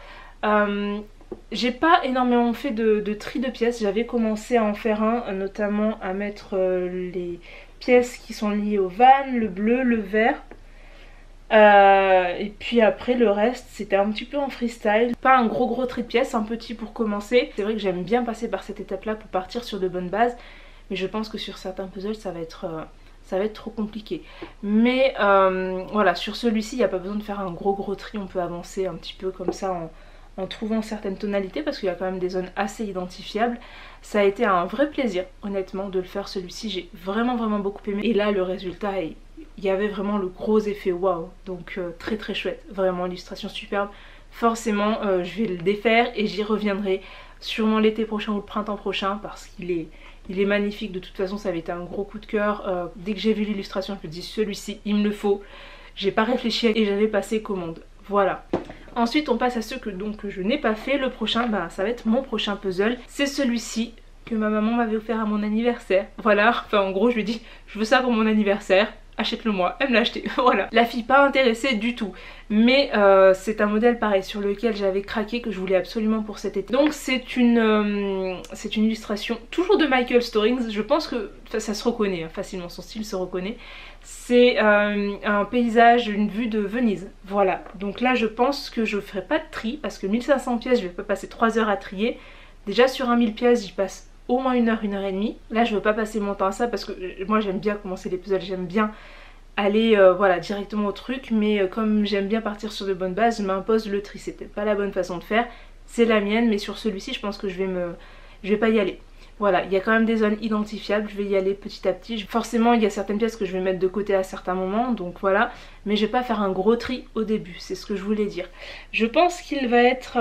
A: Euh, j'ai pas énormément fait de, de tri de pièces, j'avais commencé à en faire un, notamment à mettre euh, les pièces qui sont liées au van, le bleu, le vert. Euh, et puis après le reste c'était un petit peu en freestyle. Pas un gros gros tri de pièces, un petit pour commencer. C'est vrai que j'aime bien passer par cette étape là pour partir sur de bonnes bases. Mais je pense que sur certains puzzles ça va être... Euh, ça va être trop compliqué. Mais euh, voilà, sur celui-ci, il n'y a pas besoin de faire un gros gros tri, on peut avancer un petit peu comme ça en, en trouvant certaines tonalités parce qu'il y a quand même des zones assez identifiables. Ça a été un vrai plaisir, honnêtement, de le faire celui-ci. J'ai vraiment vraiment beaucoup aimé. Et là, le résultat est il y avait vraiment le gros effet waouh. Donc euh, très très chouette, vraiment illustration superbe. Forcément euh, je vais le défaire et j'y reviendrai sûrement l'été prochain ou le printemps prochain parce qu'il est, il est magnifique. De toute façon ça avait été un gros coup de cœur. Euh, dès que j'ai vu l'illustration je me dis celui-ci il me le faut. J'ai pas réfléchi et j'avais passé commande. Voilà. Ensuite on passe à ceux que donc je n'ai pas fait. Le prochain bah, ça va être mon prochain puzzle. C'est celui-ci que ma maman m'avait offert à mon anniversaire. Voilà, enfin en gros je lui dis je veux ça pour mon anniversaire achète-le moi, elle me l'a acheté, voilà. La fille pas intéressée du tout, mais euh, c'est un modèle pareil sur lequel j'avais craqué que je voulais absolument pour cet été. Donc c'est une, euh, une illustration toujours de Michael Storings, je pense que ça se reconnaît hein, facilement, son style se reconnaît. C'est euh, un paysage, une vue de Venise, voilà. Donc là je pense que je ferai pas de tri parce que 1500 pièces je vais pas passer 3 heures à trier. Déjà sur un 1000 pièces j'y passe au moins une heure, une heure et demie. Là je veux pas passer mon temps à ça parce que euh, moi j'aime bien commencer puzzles, j'aime bien aller euh, voilà directement au truc mais euh, comme j'aime bien partir sur de bonnes bases je m'impose le tri, c'est peut-être pas la bonne façon de faire, c'est la mienne mais sur celui-ci je pense que je vais me je vais pas y aller. Voilà, il y a quand même des zones identifiables, je vais y aller petit à petit. Forcément, il y a certaines pièces que je vais mettre de côté à certains moments, donc voilà. Mais je vais pas faire un gros tri au début, c'est ce que je voulais dire. Je pense qu'il va être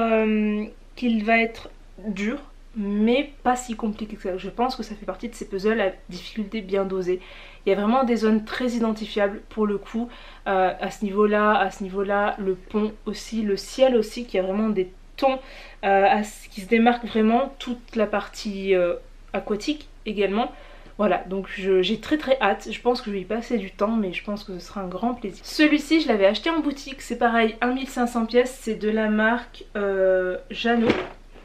A: qu'il va être dur, mais pas si compliqué que ça. Je pense que ça fait partie de ces puzzles à difficulté bien dosée. Il y a vraiment des zones très identifiables pour le coup, euh, à ce niveau-là, à ce niveau-là, le pont aussi, le ciel aussi, qui a vraiment des tons euh, qui se démarquent vraiment, toute la partie euh, aquatique également. Voilà, donc j'ai très très hâte, je pense que je vais y passer du temps, mais je pense que ce sera un grand plaisir. Celui-ci, je l'avais acheté en boutique, c'est pareil, 1500 pièces, c'est de la marque Jeannot.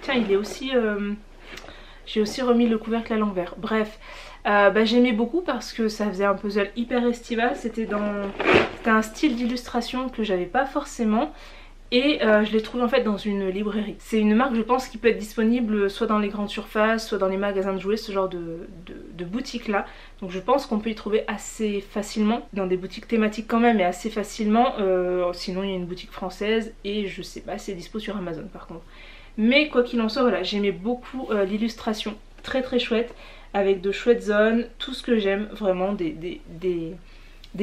A: Tiens, il est aussi... Euh, j'ai aussi remis le couvercle à l'envers. Bref, euh, bah, j'aimais beaucoup parce que ça faisait un puzzle hyper estival. C'était dans... un style d'illustration que j'avais pas forcément. et euh, je l'ai trouvé en fait dans une librairie. C'est une marque je pense qui peut être disponible soit dans les grandes surfaces, soit dans les magasins de jouets, ce genre de, boutique là. Donc je pense qu'on peut y trouver assez facilement, dans des boutiques thématiques quand même, et assez facilement. Sinon il y a une boutique française et je sais pas, c'est dispo sur Amazon par contre. Mais quoi qu'il en soit, j'aimais beaucoup euh, l'illustration, très très chouette, avec de chouettes zones, tout ce que j'aime, vraiment des,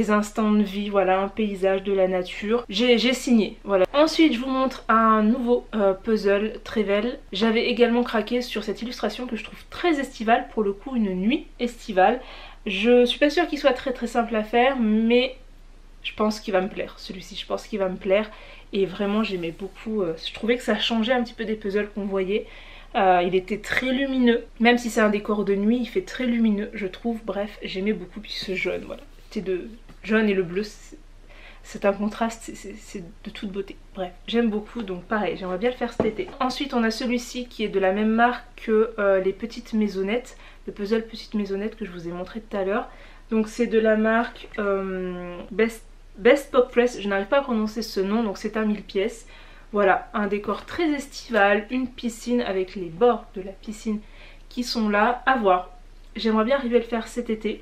A: instants de vie, voilà, un paysage de la nature. J'ai signé, voilà. Ensuite, je vous montre un nouveau euh, puzzle Trevel. J'avais également craqué sur cette illustration que je trouve très estivale, pour le coup une nuit estivale. Je suis pas sûre qu'il soit très très simple à faire, mais je pense qu'il va me plaire, celui-ci, je pense qu'il va me plaire. Et vraiment, j'aimais beaucoup, euh, je trouvais que ça changeait un petit peu des puzzles qu'on voyait. Euh, il était très lumineux, même si c'est un décor de nuit, il fait très lumineux, je trouve. Bref, j'aimais beaucoup, puis ce jaune, voilà. C'était de, jaune et le bleu, c'est un contraste, c'est de toute beauté. Bref, j'aime beaucoup, donc pareil, j'aimerais bien le faire cet été. Ensuite, on a celui-ci qui est de la même marque que euh, les petites maisonnettes, le puzzle petite maisonnette que je vous ai montré tout à l'heure. Donc c'est de la marque Best, Best Pop Press, je n'arrive pas à prononcer ce nom, donc c'est un 1000 pièces. Voilà, un décor très estival, une piscine avec les bords de la piscine qui sont là, à voir. J'aimerais bien arriver à le faire cet été.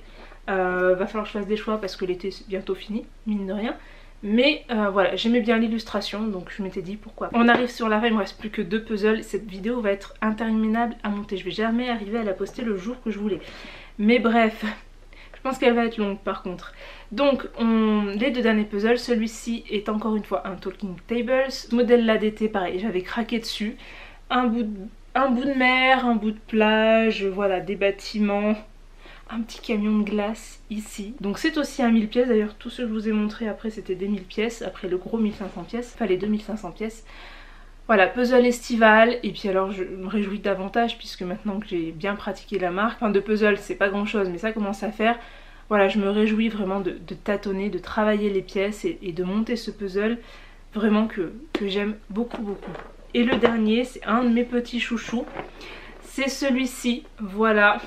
A: Euh, va falloir que je fasse des choix parce que l'été c'est bientôt fini, mine de rien. Mais euh, voilà, j'aimais bien l'illustration, donc je m'étais dit pourquoi. On arrive sur la fin, il me reste plus que deux puzzles. Cette vidéo va être interminable à monter. Je vais jamais arriver à la poster le jour que je voulais. Mais bref, pense qu'elle va être longue par contre. Donc on... les deux derniers puzzles, celui-ci est encore une fois un Talking Tables. modèle là d'été, pareil, j'avais craqué dessus. Un bout, de... un bout de mer, un bout de plage, voilà, des bâtiments, un petit camion de glace ici. Donc c'est aussi un 1000 pièces, d'ailleurs tout ce que je vous ai montré après c'était des 1000 pièces, après le gros 1500 pièces, enfin les 2500 pièces. Voilà, puzzle estival, et puis alors je me réjouis davantage puisque maintenant que j'ai bien pratiqué la marque, enfin de puzzle c'est pas grand chose mais ça commence à faire, voilà je me réjouis vraiment de, tâtonner, de travailler les pièces et, de monter ce puzzle vraiment que, j'aime beaucoup beaucoup. Et le dernier c'est un de mes petits chouchous, c'est celui-ci, voilà,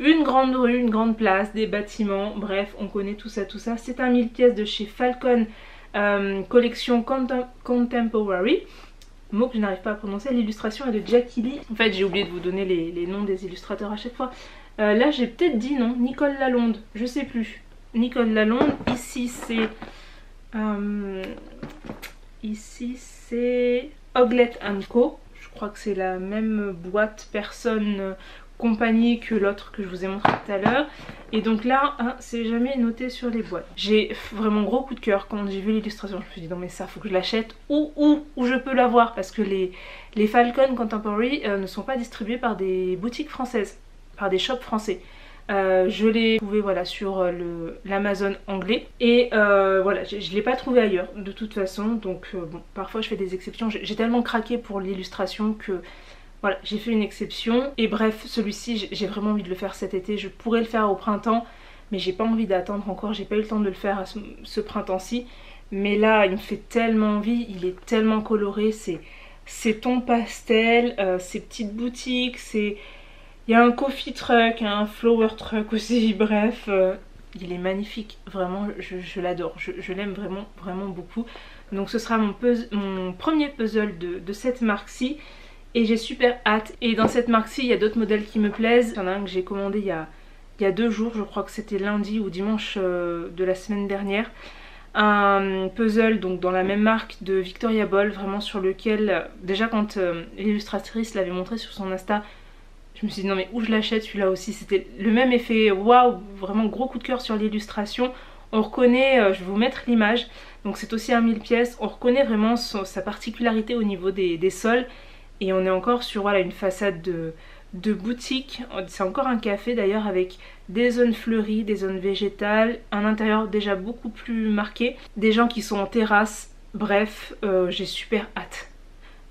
A: une grande rue, une grande place, des bâtiments, bref, on connaît tout ça, tout ça. C'est un 1000 pièces de chez Falcon, euh, collection Contemporary. Mot que je n'arrive pas à prononcer. L'illustration est de Jackie Lee. En fait, j'ai oublié de vous donner les, noms des illustrateurs à chaque fois. Euh, là, j'ai peut-être dit non, Nicole Lalonde, je sais plus. Nicole Lalonde, ici c'est... Euh, ici c'est Oglet Co. Je crois que c'est la même boîte personne compagnie que l'autre que je vous ai montré tout à l'heure. Et donc là hein, c'est jamais noté sur les boîtes. J'ai vraiment gros coup de cœur quand j'ai vu l'illustration. Je me suis dit non mais ça faut que je l'achète où, où, où je peux l'avoir. Parce que les, les Falcon Contemporary euh, ne sont pas distribués par des boutiques françaises par des shops français. Euh, je l'ai trouvé voilà sur euh, l'Amazon anglais. Et voilà je, je l'ai pas trouvé ailleurs de toute façon. Donc bon parfois je fais des exceptions. J'ai tellement craqué pour l'illustration que voilà, j'ai fait une exception. Et bref, celui-ci, j'ai vraiment envie de le faire cet été. Je pourrais le faire au printemps, mais j'ai pas envie d'attendre encore. J'ai pas eu le temps de le faire ce, printemps-ci. Mais là, il me fait tellement envie. Il est tellement coloré. C'est ton pastel, euh, ces petites boutiques, c'est... Il y a un coffee truck, un flower truck aussi, bref, euh, il est magnifique, vraiment, je, l'adore, je, l'aime vraiment, vraiment beaucoup. Donc ce sera mon, premier puzzle de cette marque-ci et j'ai super hâte. Et dans cette marque-ci, il y a d'autres modèles qui me plaisent. Il y en a un que j'ai commandé il y, a, il y a deux jours, je crois que c'était lundi ou dimanche euh, de la semaine dernière. Un puzzle donc dans la même marque de Victoria Ball, vraiment sur lequel, déjà quand euh, l'illustratrice l'avait montré sur son Insta, je me suis dit non mais où je l'achète celui-là aussi? C'était le même effet, waouh, vraiment gros coup de cœur sur l'illustration. On reconnaît, euh, je vais vous mettre l'image, donc c'est aussi un 1000 pièces, on reconnaît vraiment sa particularité au niveau des, des sols et on est encore sur voilà, une façade de, de boutique. C'est encore un café d'ailleurs avec des zones fleuries, des zones végétales, un intérieur déjà beaucoup plus marqué, des gens qui sont en terrasse. Bref, euh, j'ai super hâte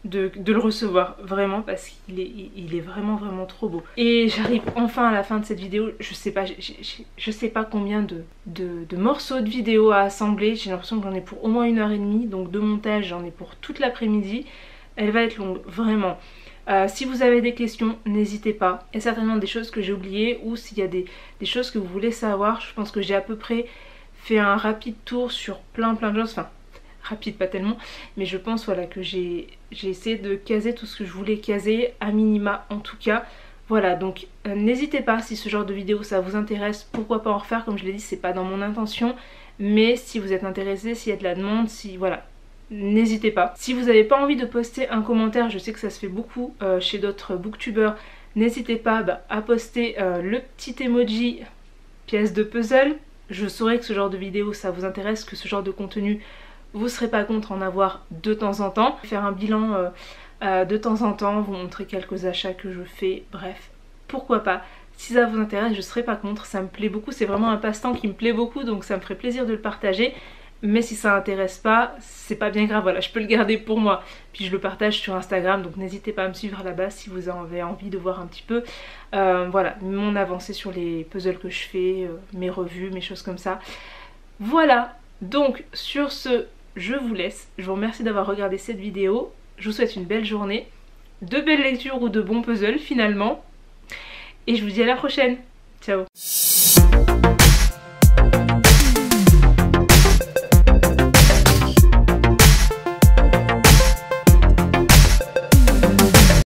A: de, le recevoir vraiment parce qu'il est, il est vraiment vraiment trop beau. Et j'arrive enfin à la fin de cette vidéo, je sais pas, sais pas combien de, de, de, morceaux de vidéo à assembler, j'ai l'impression que j'en ai pour au moins une heure et demie, donc de montage j'en ai pour toute l'après-midi. Elle va être longue, vraiment. Euh, si vous avez des questions, n'hésitez pas. Il y a certainement des choses que j'ai oubliées ou s'il y a des, choses que vous voulez savoir. Je pense que j'ai à peu près fait un rapide tour sur plein plein de choses. Enfin, rapide pas tellement mais je pense voilà que j'ai essayé de caser tout ce que je voulais caser à minima en tout cas voilà donc euh, n'hésitez pas si ce genre de vidéo ça vous intéresse pourquoi pas en refaire? Comme je l'ai dit c'est pas dans mon intention mais si vous êtes intéressé s'il y a de la demande si voilà n'hésitez pas. Si vous n'avez pas envie de poster un commentaire, je sais que ça se fait beaucoup euh, chez d'autres booktubers, n'hésitez pas bah, à poster euh, le petit emoji pièce de puzzle. Je saurais que ce genre de vidéo ça vous intéresse, que ce genre de contenu vous serez pas contre en avoir de temps en temps. Faire un bilan euh, de temps en temps, vous montrer quelques achats que je fais, bref, pourquoi pas. Si ça vous intéresse, je serais pas contre, ça me plaît beaucoup, c'est vraiment un passe-temps qui me plaît beaucoup, donc ça me ferait plaisir de le partager mais si ça intéresse pas, c'est pas bien grave, voilà, je peux le garder pour moi. Puis je le partage sur Instagram, donc n'hésitez pas à me suivre là-bas si vous avez envie de voir un petit peu, euh, voilà, mon avancée sur les puzzles que je fais, euh, mes revues, mes choses comme ça. Voilà, donc sur ce, je vous laisse. Je vous remercie d'avoir regardé cette vidéo. Je vous souhaite une belle journée, de belles lectures ou de bons puzzles finalement. Et je vous dis à la prochaine. Ciao